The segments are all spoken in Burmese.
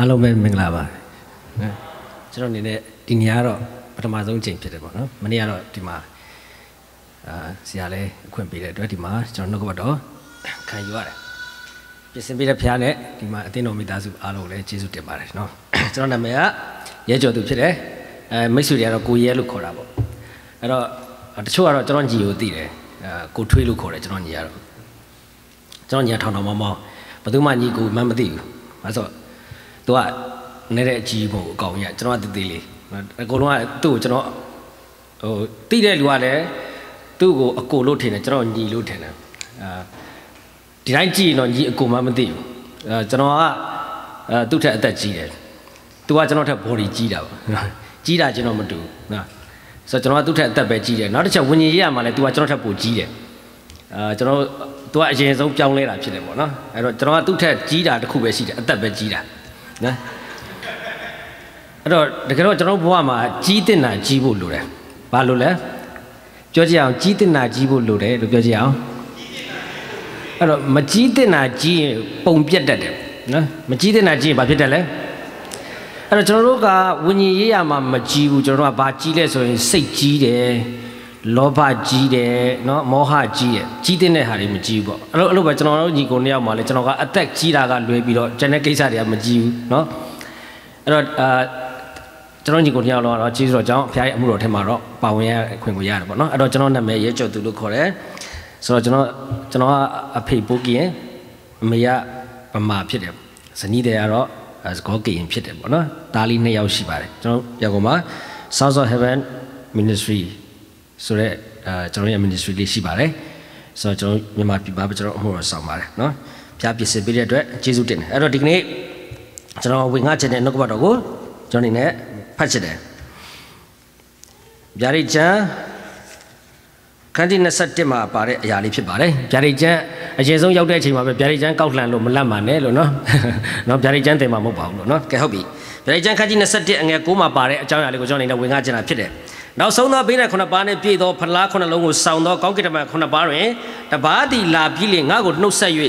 အားလုံးပဲမင်္ဂလာပါနော်ကျွန်တော်အနေနဲ့ဒီနေ့ကတော့ပထမဆုံးချိန်ဖြစ်တယ်ပေါ့နော်မနေ့ကတော့ဒီမှာအာဆရာလည်းအခွင့်ပေးတဲ့အတွက်ဒီမှာကျွန်တော်နှုတ်ကပတ်တော်ခံယူရတယ်ပြင်ဆင်ပေးတဲ့ဖခင်နဲ့ဒီမှာအသင်းတော်မိသားစုအားလုံးလည်းကျေးဇူးတင်ပါတယ်နော်ကျွန်တော်နာမည်ကရဲကျော်သူဖြစ်တယ်အဲမိတ်ဆွေတွေကတော့ကိုရဲလို့ခေါ်တာပေါ့အဲ့တော့တချို့ကတော့ကျွန်တော်ညီကိုသိတယ်အဲကိုထွေးလို့ခေါ်တယ်ကျွန်တော်ညီကတော့ကျွန်တော်ညီကထောင်ထောင်မောင်းမောင်းဘယ်သူမှညီကိုမှမသိဘူးအဲဆို သူကနေတဲ့အကြီးပုံအကောင်ကြီးကကျွန်တော်ကတည်တည်လေးအကုန်လုံးကသူ့ကိုကျွန်တော်ဟိုတိတဲ့လူကလည်းသူ့ကိုအကိုလို့ထင်တယ်ကျွန်တော်ညီလို့ထင်တယ်အာဒီတိုင်းကြည့်ရင်တော့ညီအကိုမှမသိဘူးအဲကျွန်တော်ကအဲသူ့ထက်အသက်ကြီးတယ်သူကကျွန်တော်ထက် body ကြီးတာပါကြီးတာကျွန်တော်မတူဘူးနော်ဆိုတော့ကျွန်တော်ကသူ့ထက်အသက်ပဲကြီးတယ်နောက်တစ်ချက်ဝิญဉ်ရေးရမှာလဲသူကကျွန်တော်ထက်ပိုကြီးတယ်အာကျွန်တော်သူကအရင်ဆုံးပြောင်းလဲတာဖြစ်တယ်ပေါ့နော်အဲ့တော့ကျွန်တော်ကသူ့ထက်ကြီးတာတစ်ခုပဲရှိတယ်အသက်ပဲကြီးတာ နော်အဲ့တော့တကယ်တော့ကျွန်တော်ဘဝမှာကြီးတင်တာကြီးဖို့လိုတယ်ဘာလို့လဲပြောကြည့်အောင်ကြီးတင်တာကြီးဖို့လိုတယ်လို့ပြောကြည့်အောင်အဲ့တော့မကြီးတင်တာကြီးရင်ပုံပြတ်တတ်တယ်နော်မကြီးတင်တာကြီးရင်ဘာဖြစ်တယ်လဲအဲ့တော့ကျွန်တော်တို့ကဝิญဉ်ရေးရမှာမကြီးဘူးကျွန်တော်တို့ကဘာကြီးလဲဆိုရင်စိတ်ကြီးတယ် လောဘကြီးတယ်เนาะမောဟကြီးတယ်ကြီးတဲ့ဟာတွေမကြီးဘူးပေါ့အဲ့လိုအဲ့လိုပဲကျွန်တော်တို့ညီကိုနှစ်ယောက်မှာလဲကျွန်တော်ကအသက်ကြီးတာကလွဲပြီးတော့ကျန်တဲ့ကိစ္စတွေကမကြီးဘူးเนาะအဲ့တော့အာကျွန်တော်ညီကိုနှစ်ယောက်တော့ကြီးဆိုတော့ကျွန်တော်အဖျားရဲ့အမှုတော်ထဲမှာတော့ပါဝင်ရခွင့်ကိုရတယ်ပေါ့เนาะအဲ့တော့ကျွန်တော်နာမည်ရဲကျော်သူလို့ခေါ်တယ်ဆိုတော့ကျွန်တော်ကျွန်တော်ကအဖေပိုးကရင်အမေကဗမာဖြစ်တယ်ဇနီးတွေကတော့စကောကရင်ဖြစ်တယ်ပေါ့နော်တားလေးနှစ်ယောက်ရှိပါတယ်ကျွန်တော်ရောက်ကုန်မှာ South of Heaven Ministry ဆိုတော့အဲကျွန်တော်ရဲ့ ministry လေးရှိပါတယ်ဆိုတော့ကျွန်တော်မြန်မာပြည်ပါကျွန်တော်အမှုတော်ဆောင်ပါတယ်နော်ဖျားပြစ်စပေးတဲ့အတွက်ကျေးဇူးတင်တယ်အဲ့တော့ဒီကနေ့ကျွန်တော်ဝင်ငှချင်တဲ့နှုတ်ကပတ်တော်ကိုကျွန်တော်အနေနဲ့ဖတ်ချင်တယ်ဗျာဒိတ်ချမ်းခန်းကြီး21မှာပါတဲ့အရာလေးဖြစ်ပါတယ်ဗျာဒိတ်ချမ်းအရင်ဆုံးရောက်တဲ့အချိန်မှာပဲဗျာဒိတ်ချမ်းကောက်လှန်လို့မလတ်မှန်နဲ့လို့နော်နော်ဗျာဒိတ်ချမ်းတင်မှာမဟုတ်ပါဘူးလို့နော်ကဲဟုတ်ပြီဗျာဒိတ်ချမ်းခန်းကြီး21အငယ်9မှာပါတဲ့အကြောင်းအရာလေးကိုကျွန်တော်အနေနဲ့ဝင်ငှချင်တာဖြစ်တယ် နောက်ဆုံးသောဘေးနဲ့ခုနှစ်ပါးနဲ့ပြည့်သောဖလားခုနှစ်လုံးကိုဆောင်းသောကောင်းကင်တမန်ခုနှစ်ပါးတွင်တပါးသည်လာပြီးလေငါ့ကိုနှုတ်ဆက်၍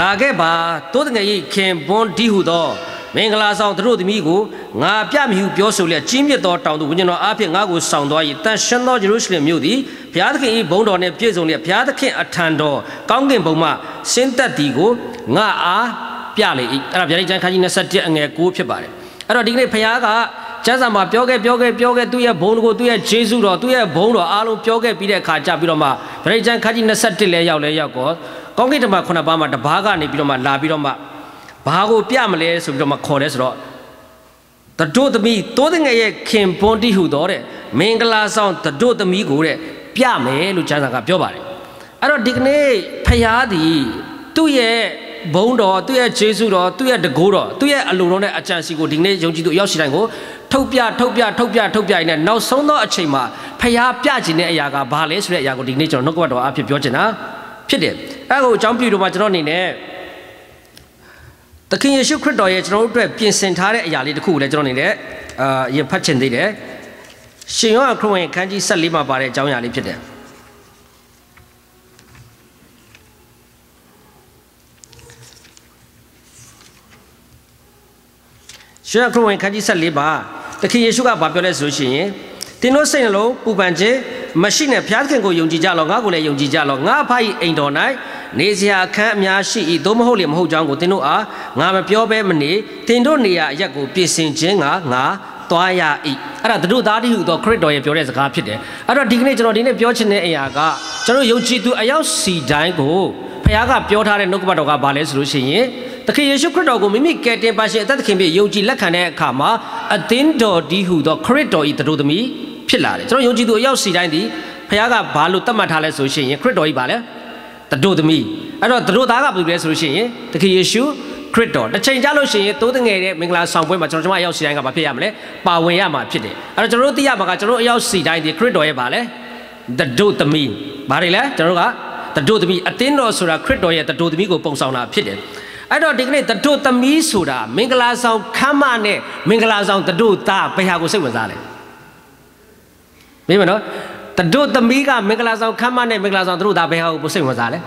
လာခဲ့ပါတိုးတငယ်၏ခင်ပွန်းဒီဟုသောမင်္ဂလာဆောင်သူတို့သမီးကိုငါပြမည်ဟုပြောဆိုလျက်ကြီးမြတ်သောတောင်သူဝိညာဉ်တော်အားဖြင့်ငါ့ကိုဆောင်သွား၏တန်ရှင်းသောယေရုရှလင်မြို့သည်ဘုရားသခင်၏ဘုန်းတော်နှင့်ပြည့်စုံလျက်ဘုရားသခင်အထံတော်ကောင်းကင်ဘုံမှဆင်းသက်သည်ကိုငါအားပြလေ၏အဲ့ဒါဗျာဒိတ်ကျမ်းခန်းကြီး27အငယ်9ဖြစ်ပါတယ်အဲ့တော့ဒီကနေ့ဘုရားက ကျမ်းစာမှာပြောခဲ့ပြောခဲ့ပြောခဲ့သူ့ရဲ့ဘုန်းကိုသူ့ရဲ့ဂျေဇုတော်သူ့ရဲ့ဘုန်းတော်အားလုံးပြောခဲ့ပြီးတဲ့အခါကျပြီးတော့မှဗရိတ်ကျမ်းခန်းကြီး21လဲရောက်လဲရောက်ကောကောင်းကင်တမန်ခုနှစ်ပါးမှာတပားကနေပြီးတော့မှလာပြီးတော့မှဘာကိုပြမလဲဆိုပြီးတော့မှခေါ်လဲဆိုတော့တတို့သမီးတိုးတဲ့ငယ်ရဲ့ခင်ပွန်တိဟုတော်တဲ့မင်္ဂလာဆောင်တတို့သမီးကိုတဲ့ပြမယ်လို့ကျမ်းစာကပြောပါတယ်အဲ့တော့ဒီကနေ့ဖျားသည်သူ့ရဲ့ဘုံတော်သူ့ရဲ့ဂျေစုတော်သူ့ရဲ့တကိုးတော်သူ့ရဲ့အလိုတော်နဲ့အကြံစီကိုဒီနေ့ယုံကြည်သူအရောက်ရှိတိုင်းကို ထုတ်ပြထုတ်ပြထုတ်ပြထုတ်ပြရင်းနဲ့နောက်ဆုံးသောအချိန်မှာဖျားပြခြင်းတဲ့အရာကဘာလဲဆိုတဲ့အရာကိုဒီနေ့ကျွန်တော်နှုတ်ကပတ်တော်အဖြစ်ပြောချင်တာဖြစ်တယ်အဲကိုအကြောင်းပြုလို့မှကျွန်တော်အနေနဲ့သခင်ယေရှုခရစ်တော်ရဲ့ကျွန်တော်တို့အတွက်ပြင်ဆင်ထားတဲ့အရာလေးတစ်ခုကိုလည်းကျွန်တော်အနေနဲ့အာရင်ဖတ်ချင်သေးတယ်ရှင်ယောဟန်ခရစ်ဝင်ခန်းကြီး14မှာပါတဲ့အကြောင်းအရာလေးဖြစ်တယ်ရှင်ခရစ်ဝင်ခန်းကြီး14ပါ သခင်ယေရှုကဘာပြောလဲဆိုရှင်သင်တို့စိတ်နှလုံးပူပန်ခြင်းမရှိနဲ့ဘုရားသခင်ကိုယုံကြည်ကြလောငါကိုလည်းယုံကြည်ကြလောငါအဖ၏အိမ်တော်၌နေစရာအခန်းအများရှိ၏သို့မဟုတ်လေမဟုတ်ကြောင်းကိုသင်တို့အားငါမပြောဘဲမနေသင်တို့နေရာအရက်ကိုပြင်ဆင်ခြင်းကငါသွားရ၏အဲ့ဒါတို့သားတိဟုသောခရစ်တော်ရဲ့ပြောတဲ့စကားဖြစ်တယ်အဲ့တော့ဒီကနေ့ကျွန်တော်ဒီနေ့ပြောချင်တဲ့အရာကကျွန်တော်ယုံကြည်သူအယောက်စီတိုင်းကိုဘုရားကပြောထားတဲ့နှုတ်ကပတ်တော်ကဘာလဲဆိုလို့ရှိရင် သခင်ယေရှုခရစ်တော်ကိုမိမိကယ်တင်ပါရှင်အသက်သခင်ပြည့်ယုံကြည်လက်ခံတဲ့အခါမှာအသင်းတော်ဒီဟုသောခရစ်တော်ဤတို့သမီးဖြစ်လာတယ်ကျွန်တော်ယုံကြည်သူအယောက်စီတိုင်းဒီဘုရားကဘာလို့တတ်မှတ်ထားလဲဆိုရှင်ခရစ်တော်ဤပါလဲတို့သမီးအဲ့တော့တို့သားကဘာလို့လဲဆိုလို့ရှိရင်သခင်ယေရှုခရစ်တော်တစ်ချိန်ကြလို့ရှိရင်တိုးတငယ်တဲ့မင်္ဂလာဆောင်ပွဲမှာကျွန်တော်တို့အယောက်စီတိုင်းကဘာဖြစ်ရမလဲပါဝင်ရမှာဖြစ်တယ်အဲ့တော့ကျွန်တော်တို့သိရမှာကကျွန်တော်တို့အယောက်စီတိုင်းဒီခရစ်တော်ရဲ့ဘာလဲတို့သမီးဘာတွေလဲကျွန်တော်တို့ကတို့သမီးအသင်းတော်ဆိုတာခရစ်တော်ရဲ့တို့သမီးကိုပုံဆောင်တာဖြစ်တယ် အဲ့တော့ဒီကနေ့တတို့သမီးဆိုတာမင်္ဂလာဆောင်ခမ်းမနဲ့မင်္ဂလာဆောင်တတို့သားဘယ်ဟာကိုစိတ်ဝင်စားလဲမင်းမနော်တတို့သမီးကမင်္ဂလာဆောင်ခမ်းမနဲ့မင်္ဂလာဆောင်တတို့သားဘယ်ဟာကိုစိတ်ဝင်စားလဲ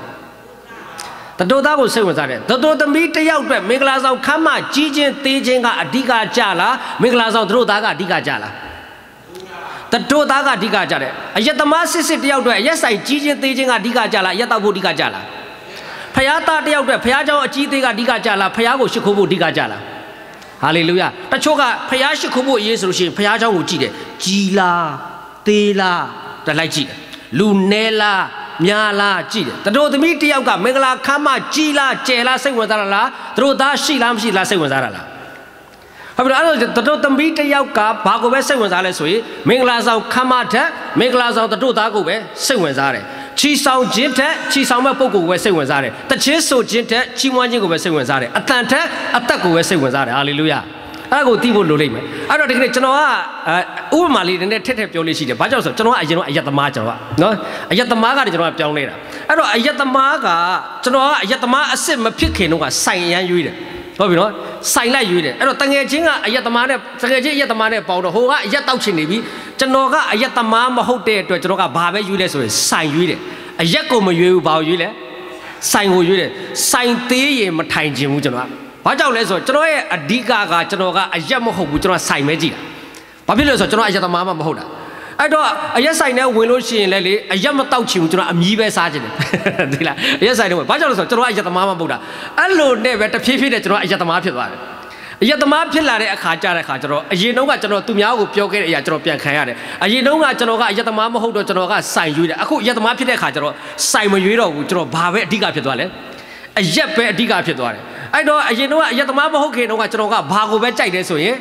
တတော်သားကိုစိတ်ဝင်စားတယ်တတော်သမီးတစ်ယောက်အတွက်မင်္ဂလာဆောင်ခမ်းမကြီးခြင်းသေးခြင်းကအဓိကကြလားမင်္ဂလာဆောင်တတော်သားကအဓိကကြလားတတော်သားကအဓိကကြတယ်အယက်သမားစစ်စစ်တယောက်အတွက်အယက်ဆိုင်ကြီးခြင်းသေးခြင်းကအဓိကကြလားအယက်တော့ဖို့အဓိကကြလား ဖယားသားတယောက်အတွက်ဖယားเจ้าအကြီးသေးကအဓိကကြလားဖယားကိုရှ िख ိုးဖို့အဓိကကြလားဟာလေလုယာတချို့ကဖယားရှ िख ိုးဖို့အရေးဆိုလို့ရှိရင်ဖယားเจ้าကိုကြည့်တယ်ကြီးလားသေးလားတလိုက်ကြည့်တယ်လူနဲလားများလားကြည့်တယ်တတို့သမီးတယောက်ကမင်္ဂလာခမ်းမကြီးလားကျယ်လားစိတ်ဝင်စားတာလားတတို့သားရှိလားမရှိလားစိတ်ဝင်စားတာလားဟုတ်ပြီလားအဲ့တော့တတို့သမီးတယောက်ကဘာကိုပဲစိတ်ဝင်စားလဲဆိုရင်မင်္ဂလာဆောင်ခမ်းမထက်မင်္ဂလာဆောင်တတို့သားကိုပဲစိတ်ဝင်စားတယ် ချီဆောင်ခြင်းထက်ချီဆောင်မဲ့ပုံကိုပဲစိတ်ဝင်စားတယ်တချင်းဆိုခြင်းထက်ချီးမွမ်းခြင်းကိုပဲစိတ်ဝင်စားတယ်အတန်ထက်အသက်ကိုပဲစိတ်ဝင်စားတယ်ဟာလေလုယာအဲ့ကိုသိဖို့လိုလိမ့်မယ်အဲ့တော့ဒီကနေ့ကျွန်တော်ကဥပမာလေးနည်းနည်းထက်ထက်ပြောလေးရှိတယ်ဘာကြောင့်ဆိုကျွန်တော်ကအရင်ကအယက်သမားကျွန်တော်ကနော်အယက်သမားကနေကျွန်တော်ကပြောင်းနေတာအဲ့တော့အယက်သမားကကျွန်တော်ကအယက်သမားအစ်စ်မဖြစ်ခင်တော့ကစိုင်ရမ်းရွေးတယ် ဟုတ်ပြီနော်စိုင်လိုက်ရွေးတယ်အဲ့တော့တငယ်ချင်းကအယက်သမားနဲ့တငယ်ချင်းအယက်သမားနဲ့ပေါတော့ဟိုကအယက်တောက်ချင်နေပြီကျွန်တော်ကအယက်သမားမဟုတ်တဲ့အတွက်ကျွန်တော်ကဘာပဲရွေးလဲဆိုရင်စိုင်ရွေးတယ်အယက်ကိုမရွေးဘူးဘာကိုရွေးလဲစိုင်ကိုရွေးတယ်စိုင်သေးရင်မထိုင်ခြင်းဘူးကျွန်တော်ကဘာကြောင့်လဲဆိုတော့ကျွန်တော်ရဲ့အဓိကကကျွန်တော်ကအရက်မဟုတ်ဘူးကျွန်တော်ဆိုင်မဲကြည့်တာဘာဖြစ်လဲဆိုတော့ကျွန်တော်အရက်သမားမှမဟုတ်တာ အဲ့တော့အရက်ဆိုင်နဲ့ဝင်လို့ရှိရင်လည်းလေအရက်မတောက်ချင်ဘူးကျွန်တော်အမြီးပဲစားချင်တယ်ဒီလားအရက်ဆိုင်နဲ့ဝင်ဘာကြောင့်လဲဆိုတော့ကျွန်တော်အရက်သမားမှမဟုတ်တာအဲ့လိုနဲ့ပဲတဖြည်းဖြည်းနဲ့ကျွန်တော်အရက်သမားဖြစ်သွားတယ်အယက်သမားဖြစ်လာတဲ့အခါကြတဲ့အခါကျွန်တော်အရင်တုန်းကကျွန်တော်သူများကိုပြောခဲ့တဲ့အရာကျွန်တော်ပြန်ခံရတယ်အရင်တုန်းကကျွန်တော်ကအယက်သမားမဟုတ်တော့ကျွန်တော်ကစိုင်ရွေးတယ်အခုအယက်သမားဖြစ်တဲ့အခါကျွန်တော်စိုင်မရွေးတော့ဘူးကျွန်တော်ဘာပဲအဓိကဖြစ်သွားလဲအယက်ပဲအဓိကဖြစ်သွားတယ်အဲ့တော့အရင်တော့အယက်သမားမဟုတ်ခင်တော့ကကျွန်တော်ကဘာကိုပဲကြိုက်တယ်ဆိုရင်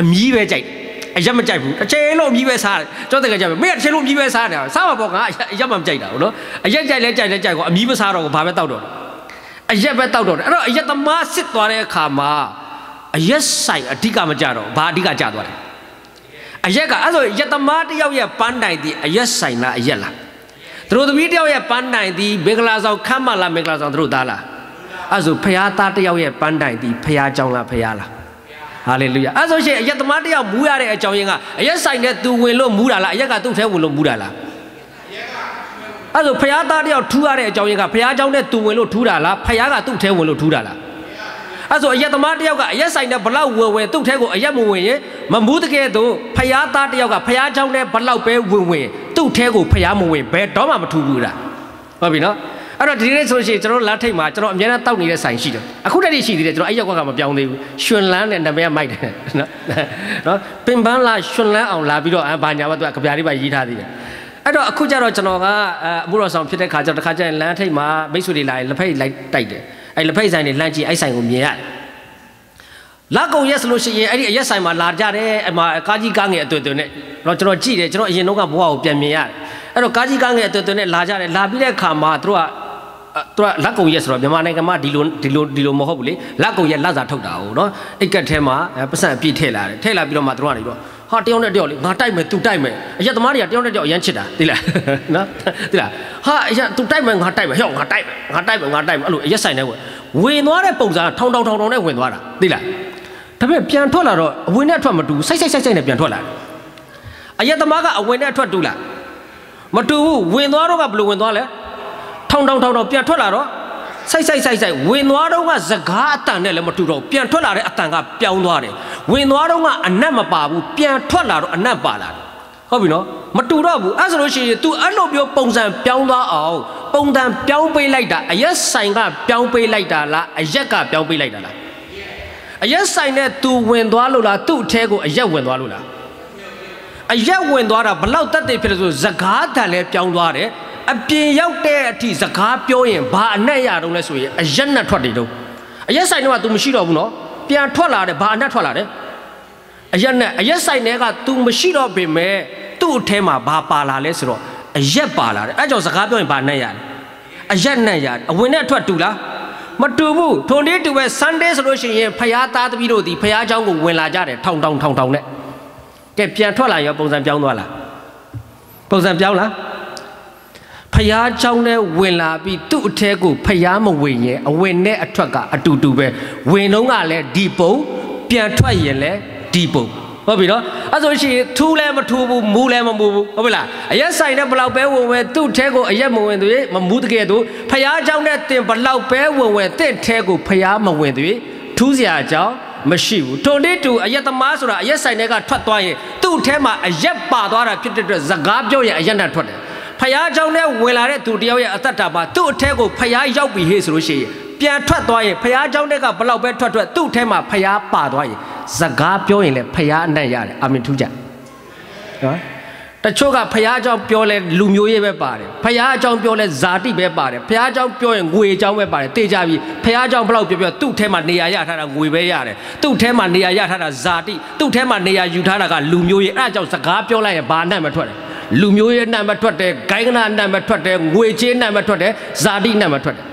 အမြီးပဲကြိုက်တယ် အရက်မကြိုက်ဘူးတစ်ချိန်လုံးအမြီးပဲစားတယ်ကျွန်တော်တကယ်ကြမယ်မင်းတစ်ချိန်လုံးအမြီးပဲစားတယ်စားမှာပေါ့ကအရက်မှမကြိုက်တာဘူးနော်အရက်ကြိုက်လဲကြိုက်လဲကြိုက်ကောအမြီးမစားတော့ဘူးဘာပဲတောက်တော့အရက်ပဲတောက်တော့တယ်အဲ့တော့အရက်သမားစစ်သွားတဲ့အခါမှာအရက်ဆိုင်အဓိကမကြတော့ဘာအဓိကကြသွားတယ်အရက်ကအဲ့ဆိုရက်သမားတယောက်ရဲ့ပန်းတိုင်ဒီအရက်ဆိုင်လားအရက်လားသူတို့သမီးတယောက်ရဲ့ပန်းတိုင်ဒီမင်္ဂလာဆောင်ခမ်းမလားမင်္ဂလာဆောင်သူတို့သားလားအဲ့ဆိုဖះသားတယောက်ရဲ့ပန်းတိုင်ဒီဖះเจ้าလားဖះလား ဟာလေလုယာအဲ့ဆိုရှင်အရက်သမားတယောက်မူးရတဲ့အကြောင်းရင်းကအရက်ဆိုင်နဲ့သူဝင်လို့မူးတာလားအရက်ကသူ့ထဲဝင်လို့မူးတာလားအဲ့ဆိုဖះသားတယောက်ထူးရတဲ့အကြောင်းရင်းကဖះเจ้าနဲ့သူဝင်လို့ထူးတာလားဖះကသူ့ထဲဝင်လို့ထူးတာလားအဲ့ဆိုအရက်သမားတယောက်ကအရက်ဆိုင်နဲ့ဘလောက်ဝယ်ဝယ်သူ့ထဲကိုအရက်မဝင်ရင်မမူးတကယ်တော့ဖျားသားတယောက်ကဖျားเจ้าနဲ့ဘလောက်ပဲဝင်ဝင်သူ့ထဲကိုဖျားမဝင်ဘယ်တော့မှမထူဘူးလားဟုတ်ပြီနော် အဲ့တော့ဒီနေ့ဆိုရှင်ကျွန်တော်လက်ထိတ်မှာကျွန်တော်အများနဲ့တောက်နေတဲ့ဆိုင်ရှိတယ်အခုတည်းရှိသေးတယ်ကျွန်တော်အဲ့ရောက်ကကမပြောင်းသေးဘူးရှင်လန်းနဲ့နာမည်ကမိုက်တယ်နော်နော်ပင်ပန်းလာရှင်လန်းအောင်လာပြီးတော့အဘာညာဘသူကကြပြားလေးပါရေးထားသေးတယ်အဲ့တော့အခုကျတော့ကျွန်တော်ကအမှုတော်ဆောင်ဖြစ်တဲ့ခါကျတော့တစ်ခါကျရင်လမ်းထိတ်မှာမိတ်ဆွေတွေလာရင်လက်ဖက်လိုက်တိုက်တယ်အဲ့လက်ဖက်ဆိုင်တွေလှမ်းကြည့်အဲ့ဆိုင်ကိုမြင်ရတယ်လက်ကုံရက်ဆိုလို့ရှိရင်အဲ့ဒီအရက်ဆိုင်မှာလာကြတယ်အမကားကြီးကားငယ်အတွေ့အတွေ့နဲ့တော့ကျွန်တော်ကြည့်တယ်ကျွန်တော်အရင်တော့ကဘဝကိုပြန်မြင်ရတယ်အဲ့တော့ကားကြီးကားငယ်အတွေ့အတွေ့နဲ့လာကြတယ်လာပြီးတဲ့အခါမှာတို့က သူကလက်ကုံရက်ဆိုတော့မြန်မာနိုင်ငံမှာဒီလိုဒီလိုဒီလိုမဟုတ်ဘူးလေလက်ကုံရက်လက်စာထုတ်တာဟုတ်နော်အိတ်ကက်ထဲမှာပတ်စံအပြည့်ထည့်လာတယ်ထည့်လာပြီးတော့မှတို့ကနေပြီးတော့ဟာတယောက်နဲ့တယောက်လေငါတိုက်မယ်သူတိုက်မယ်အရက်သမားတွေကတယောက်နဲ့တယောက်အရန်ချစ်တာသိလားနော်သိလားဟာအရက်သူတိုက်မယ်ငါတိုက်မယ်ဟဲ့ငါတိုက်မယ်ငါတိုက်မယ်ငါတိုက်မယ်အဲ့လိုအရက်ဆိုင်တဲ့ကွဝင်သွားတဲ့ပုံစံထောင်ထောင်ထောင်ထောင်နဲ့ဝင်သွားတာသိလားဒါပေမဲ့ပြန်ထွက်လာတော့အဝင်နဲ့အထွက်မတူစိုက်စိုက်စိုက်စိုက်နဲ့ပြန်ထွက်လာတယ်အရက်သမားကအဝင်နဲ့အထွက်တူလားမတူဘူးဝင်သွားတော့ကဘယ်လိုဝင်သွားလဲ ထောင်ထောင်ထောင်ထောင်ပြန်ထွက်လာတော့စိုက်စိုက်စိုက်စိုက်ဝင်သွားတော့ကစကားအတန်နဲ့လည်းမတူတော့ပြန်ထွက်လာတဲ့အတန်ကပြောင်းသွားတယ်ဝင်သွားတော့ကအနက်မပါဘူးပြန်ထွက်လာတော့အနက်ပါလာတယ်ဟုတ်ပြီနော်မတူတော့ဘူးအဲ့ဆိုလို့ရှိရင် तू အဲ့လိုမျိုးပုံစံပြောင်းသွားအောင်ပုံစံပြောင်းပေးလိုက်တာအရက်ဆိုင်ကပြောင်းပေးလိုက်တာလားအရက်ကပြောင်းပေးလိုက်တာလားအရက်ဆိုင်နဲ့ तू ဝင်သွားလို့လားသူ့အထဲကိုအရက်ဝင်သွားလို့လားအရက်ဝင်သွားတာဘလောက်တက်တယ်ဖြစ်လို့ဆိုစကားတန်လဲပြောင်းသွားတယ် အပြင်ရောက်တဲ့အထိစကားပြောရင်ဘာအနဲ့ရတော့လဲဆိုရင်အရက်နဲ့ထွက်တယ်တော့အရက်ဆိုင်တော့ तू မရှိတော့ဘူးနော်ပြန်ထွက်လာတယ်ဘာအနဲ့ထွက်လာတယ်အရက်နဲ့အရက်ဆိုင်တွေက तू မရှိတော့ပေမဲ့သူ့အထဲမှာဘာပါလာလဲဆိုတော့အရက်ပါလာတယ်အဲကြောင့်စကားပြောရင်ဘာနဲ့ရတယ်အရက်နဲ့ရတယ်အဝင်နဲ့ထွက်တူလားမတူဘူးထုံလေးတူပဲ Sunday ဆိုလို့ရှိရင်ဖရားသားသမီးတို့ဒီဖရားเจ้าကိုဝင်လာကြတယ်ထောင်ထောင်ထောင်ထောင်နဲ့ကဲပြန်ထွက်လာရောပုံစံပြောင်းသွားလားပုံစံပြောင်းလား ဖျားเจ้าနဲ့ဝင်လာပြီးသူ့အထဲကိုဖျားမဝင်ရင်အဝင်နဲ့အထွက်ကအတူတူပဲဝင်တော့ကလည်းဒီပုံပြန်ထွက်ရင်လည်းဒီပုံ ဟုတ်ပြီနော်အဲ့ဆိုရှင်ထူးလည်းမထူးဘူးမူးလည်းမမူးဘူးဟုတ်ပြီလားအရက်ဆိုင်နဲ့ဘလောက်ပဲဝင်ဝင်သူ့ထဲကိုအရက်မဝင်သွေးမမူးတကယ်သူဖះเจ้าနဲ့တင်ဘလောက်ပဲဝင်ဝင်တင့်ထဲကိုဖះမဝင်သွေးထူးစရာအကြောင်းမရှိဘူးထုံတိတူအရက်သမားဆိုတာအရက်ဆိုင်တွေကထွက်သွားရင်သူ့ထဲမှာအရက်ပါသွားတာဖြစ်တဲ့အတွက်ဇကားပြောရင်အရက်နဲ့ထွက်တယ် ဖះเจ้าနဲ့ဝင်လာတဲ့သူတယောက်ရဲ့အသက်တာပါသူ့အထက်ကိုဖះရောက်ပြီဟေ့ဆိုလို့ရှိရင်ပြန်ထွက်သွားရင်ဖះเจ้าတဲ့ကဘလောက်ပဲထွက်ထွက်သူ့ထဲမှာဖះပါသွားရင်ဇကားပြောရင်လည်းဖះအနံ့ရတယ်အာမင်ထူးကြနော်တချို့ကဖះเจ้าပြောလဲလူမျိုးရေးပဲပါတယ်ဖះเจ้าပြောလဲဇာတိပဲပါတယ်ဖះเจ้าပြောရင်ငွေเจ้าပဲပါတယ်တေးကြပြီဖះเจ้าဘလောက်ပြောပြောသူ့ထဲမှာနေရာရထားတာငွေပဲရတယ်သူ့ထဲမှာနေရာရထားတာဇာတိသူ့ထဲမှာနေရာယူထားတာကလူမျိုးရေးအဲ့ဒါကြောင့်စကားပြောလိုက်ရင်ဘာနဲ့မထွက်တယ် လူမျိုးရေးနဲ့မထွက်တယ်ဂိုင်းကနာနဲ့မထွက်တယ်ငွေချေးနဲ့မထွက်တယ်ဇာတိနဲ့မထွက်တယ်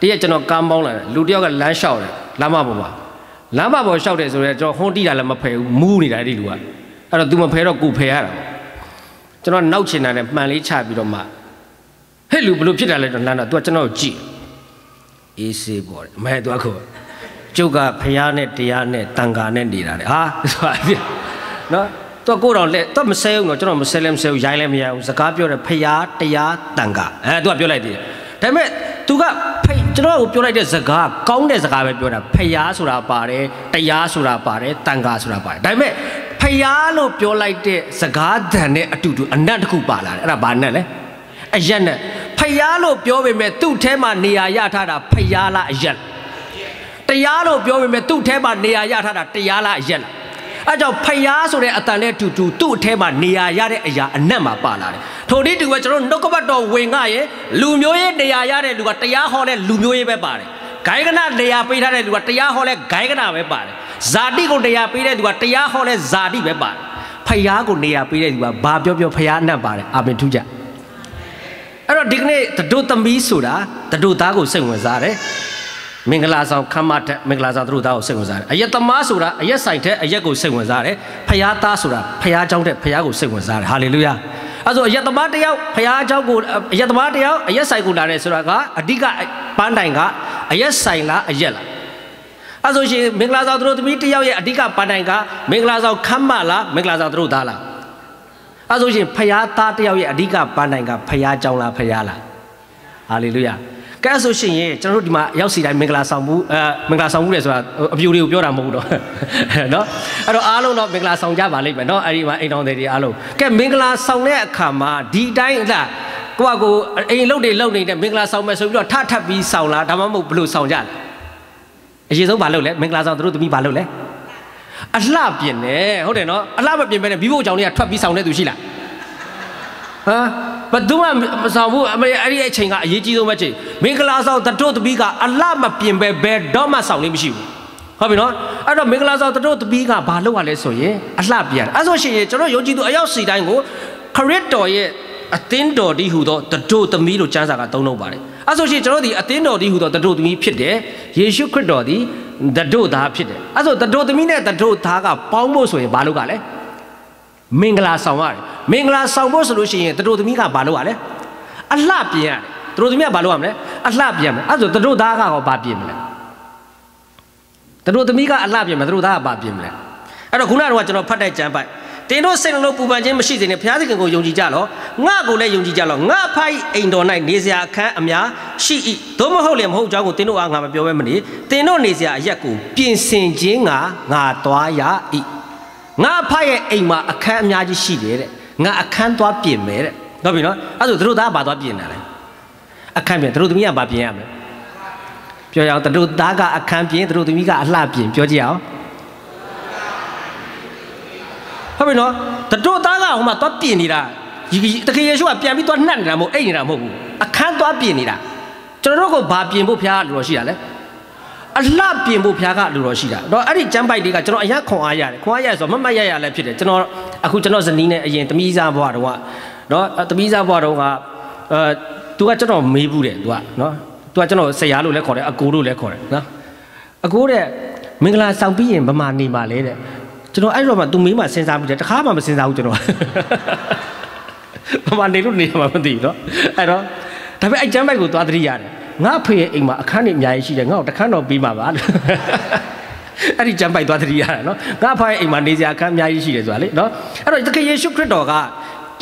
တရက်ကျွန်တော်ကမ်းပေါင်းလာတယ်လူတယောက်ကလမ်းလျှောက်တယ်လမ်းမပေါ်မှာလမ်းမပေါ်လျှောက်တယ်ဆိုတော့ကျွန်တော်ဟွန်းတီးတာလည်းမဖယ်ဘူးမူးနေတာအဲ့ဒီလူကအဲ့တော့ तू မဖယ်တော့ကိုဖယ်ရတာပေါ့ကျွန်တော်နောက်ချင်တာနဲ့မှန်လေးချပြီးတော့မှဟဲ့လူဘလို့ဖြစ်တာလဲတော့လမ်းတော့ तू ကကျွန်တော်ကိုကြည့်အေးစေးပေါ့အမဲ तू ကခုကျုပ်ကဖះနဲ့တရားနဲ့တန်ခါနဲ့နေတာလေဟာဆိုတာပြနော် တော့ကိုတော်လက်တော့မဆဲဘူးနော်ကျွန်တော်မဆဲလည်းမဆဲဘူးရိုင်းလည်းမရဘူးစကားပြောတယ်ဖျားတရားတန်ကအဲသူကပြောလိုက်သေးတယ်ဒါပေမဲ့သူကဖိကျွန်တော်ကိုပြောလိုက်တဲ့စကားကောင်းတဲ့စကားပဲပြောတာဖျားဆိုတာပါတယ်တရားဆိုတာပါတယ်တန်ကဆိုတာပါတယ်ဒါပေမဲ့ဖျားလို့ပြောလိုက်တဲ့စကားတန်နဲ့အတူတူအနတ်တစ်ခုပါလာတယ်အဲ့ဒါဘာနဲ့လဲအရက်နဲ့ဖျားလို့ပြောပေမဲ့သူ့ထဲမှာနေရာရထားတာဖျားလားအရက်တရားလို့ပြောပေမဲ့သူ့ထဲမှာနေရာရထားတာတရားလားအရက်လား အဲကြောင့်ဖျားဆိုတဲ့အတန်နဲ့တူတူသူ့အထဲမှာနေရာရတဲ့အရာအနက်မှာပါလာတယ်ထိုနည်းတူပဲကျွန်တော်နှုတ်ကပတ်တော်ဝင်ငါရဲ့လူမျိုးရေးနေရာရတဲ့လူကတရားဟောတဲ့လူမျိုးရေးပဲပါတယ်ဂိုင်းကနနေရာပေးထားတဲ့လူကတရားဟောတဲ့ဂိုင်းကနပဲပါတယ်ဇာတိကိုနေရာပေးတဲ့လူကတရားဟောတဲ့ဇာတိပဲပါတယ်ဖျားကိုနေရာပေးတဲ့လူကဘာပြောပြောဖျားအနက်ပါတယ်အာမင်ထူးကြအဲ့တော့ဒီကနေ့တတို့သမီးဆိုတာတတို့သားကိုစိတ်ဝင်စားတယ် မင်္ဂလာဆောင်ခမ်းမထက်မင်္ဂလာဆောင်သူတို့သားကိုစိတ်ဝင်စားတယ်အယက်သမားဆိုတာအယက်ဆိုင်တဲ့အယက်ကိုစိတ်ဝင်စားတယ်ဖျားသားဆိုတာဖျားเจ้าတဲ့ဖျားကိုစိတ်ဝင်စားတယ်ဟာလေလုယာအဲဆိုအယက်သမားတယောက်ဖျားเจ้าကိုအယက်သမားတယောက်အယက်ဆိုင်ကိုလာတယ်ဆိုတာကအဓိကပန်းတိုင်ကအယက်ဆိုင်လားအယက်လားအဲဆိုရှင်မင်္ဂလာဆောင်သူတို့သမီးတယောက်ရဲ့အဓိကပန်းတိုင်ကမင်္ဂလာဆောင်ခမ်းမလားမင်္ဂလာဆောင်သူတို့သားလားအဲဆိုရှင်ဖျားသားတယောက်ရဲ့အဓိကပန်းတိုင်ကဖျားเจ้าလားဖျားလားဟာလေလုယာ ကဲဆိုရှင်ရင်ကျွန်တော်တို့ဒီမှာရောက်စီတိုင်းမင်္ဂလာဆောင်မှုအဲမင်္ဂလာဆောင်မှုလေဆိုတာအပြူတွေကိုပြောတာမဟုတ်ဘူးတော့เนาะအဲ့တော့အားလုံးတော့မင်္ဂလာဆောင်ကြပါလိမ့်မယ်เนาะအဲ့ဒီမှာအိမ်တော်တွေအားလုံးကဲမင်္ဂလာဆောင်တဲ့အခါမှာဒီတိုင်းအဲ့ဒါကိုကကိုအိမ်လုတ်တွေလုတ်နေတဲ့မင်္ဂလာဆောင်မယ်ဆိုပြီးတော့ထထပ်ပြီးဆောင်လာဒါမှမဟုတ်ဘလို့ဆောင်ကြလဲအရေးဆုံးဘာလုပ်လဲမင်္ဂလာဆောင်သူတို့သမီးဘာလုပ်လဲအလှပြင်တယ်ဟုတ်တယ်နော်အလှမပြင်ပဲနဲ့မိဖို့ကြောင့်လေးကထွက်ပြီးဆောင်တဲ့သူရှိလား ဟမ်ဘယ်သူမှမဆောင်ဘူးအမေအဲ့ဒီအချိန်ကအရေးကြီးဆုံးပဲချိန်မင်္ဂလာဆောင်တတို့တပီးကအလှမပြင်ပဲဘယ်တော့မှဆောင်လို့မရှိဘူးဟုတ်ပြီနော်အဲ့တော့မင်္ဂလာဆောင်တတို့တပီးကဘာလုပ်ရလဲဆိုရင်အလှပြန်အဲ့ဆိုရှင်ကျွန်တော်ယုံကြည်သူအယောက်စီတိုင်းကိုခရစ်တော်ရဲ့အသင်းတော်ဒီဟူသောတတို့သမီးလို့ကျမ်းစာကသုံးလို့ပါတယ်အဲ့ဆိုရှင်ကျွန်တော်ဒီအသင်းတော်ဒီဟူသောတတို့သမီးဖြစ်တယ်ယေရှုခရစ်တော်ဒီတတို့သားဖြစ်တယ်အဲ့ဆိုတတို့သမီးနဲ့တတို့သားကပေါင်းဖို့ဆိုရင်ဘာလုပ်ရလဲ မင်္ဂလာဆောင်ရတယ်မင်္ဂလာဆောင်ဖို့ဆိုလို့ရှိရင်တတို့သမီးကဘာလုပ်ရလဲအလှပြင်ရတယ်တတို့သမီးကဘာလုပ်ရမလဲအလှပြင်မယ်အဲ့ဆိုတတို့သားကရောဘာပြင်မလဲတတို့သမီးကအလှပြင်မယ်တတို့သားကဘာပြင်မလဲအဲ့တော့ခုနကတော့ကျွန်တော်ဖတ်တဲ့ကြံပိုက်တင်တို့စိတ်နှလုံးပူပန်ခြင်းမရှိစေနဲ့ဘုရားသခင်ကိုယုံကြည်ကြလောငါကိုလည်းယုံကြည်ကြလောငါဖိုက်အိမ်တော်၌နေစရာအခန်းအများရှိ၏သို့မဟုတ်လည်းမဟုတ်ကြောင်းကိုတင်တို့အားငါမပြောဘဲမနေတင်တို့နေစရာအရက်ကိုပြင်ဆင်ခြင်းငါငါသွားရ၏ ငါဖရဲ့အိမ်မှာအခန်းအများကြီးရှိတယ်တဲ့ငါအခန်းသွားပြင်မယ်တဲ့ဟုတ်ပြီနော်အဲ့ဒါဆိုတို့သားကဘာသွားပြင်တာလဲအခန်းပြင်တို့သမီးကဘာပြင်ရမလဲပြောရအောင်တို့သားကအခန်းပြင်တို့သမီးကအလှပြင်ပြောကြည့်အောင်ဟုတ်ပြီနော်တတို့သားကဟိုမှာသွားပြင်နေတာတကယ်ယေရှုကပြန်ပြီးသွားနှက်နေတာမဟုတ်အိတ်နေတာမဟုတ်ဘူးအခန်းသွားပြင်နေတာကျွန်တော်တို့ကဘာပြင်ဖို့ဖျားလူတော်ရှိတာလဲ အလှပြင်ဖို့ဘုရားကလူတော်ရှိတာတော့အဲ့ဒီကျမ်းပိုက်တွေကကျွန်တော်အရခွန်အားရတယ်ခွန်အားရဆိုမမတ်ရရလည်းဖြစ်တယ်ကျွန်တော်အခုကျွန်တော်ဇနီးနဲ့အရင်တမိစားဘွားတော့ကတော့တမိစားဘွားတော့ကအဲသူကကျွန်တော်မေးဘူးတယ်သူကနော်သူကကျွန်တော်ဆရာလို့လည်းခေါ်တယ်အကိုလို့လည်းခေါ်တယ်နော်အကိုတဲ့မင်္ဂလာဆောင်ပြီးရင်ဗမာနေပါလေတဲ့ကျွန်တော်အဲ့တော့မှသူမေးမှစဉ်းစားမိတယ်တခါမှမစဉ်းစားဘူးကျွန်တော်ဗမာနေလို့နေမှာမသိဘူးနော်အဲ့တော့ဒါပေမဲ့အဲ့ကျမ်းပိုက်ကိုသွားသတိရတယ် ငါဖေရဲ့အိမ်မှာအခန်းတွေအများကြီးရှိတယ်ငါ့ကိုတခန်းတော့ပြီးမှာပါအဲ့ဒီကြမ်းပိုက်သွားတတိရတာနော်ငါဖားရဲ့အိမ်မှာနေစရာအခန်းအများကြီးရှိတယ်ဆိုတာလေနော်အဲ့တော့တကယ်ယေရှုခရစ်တော်က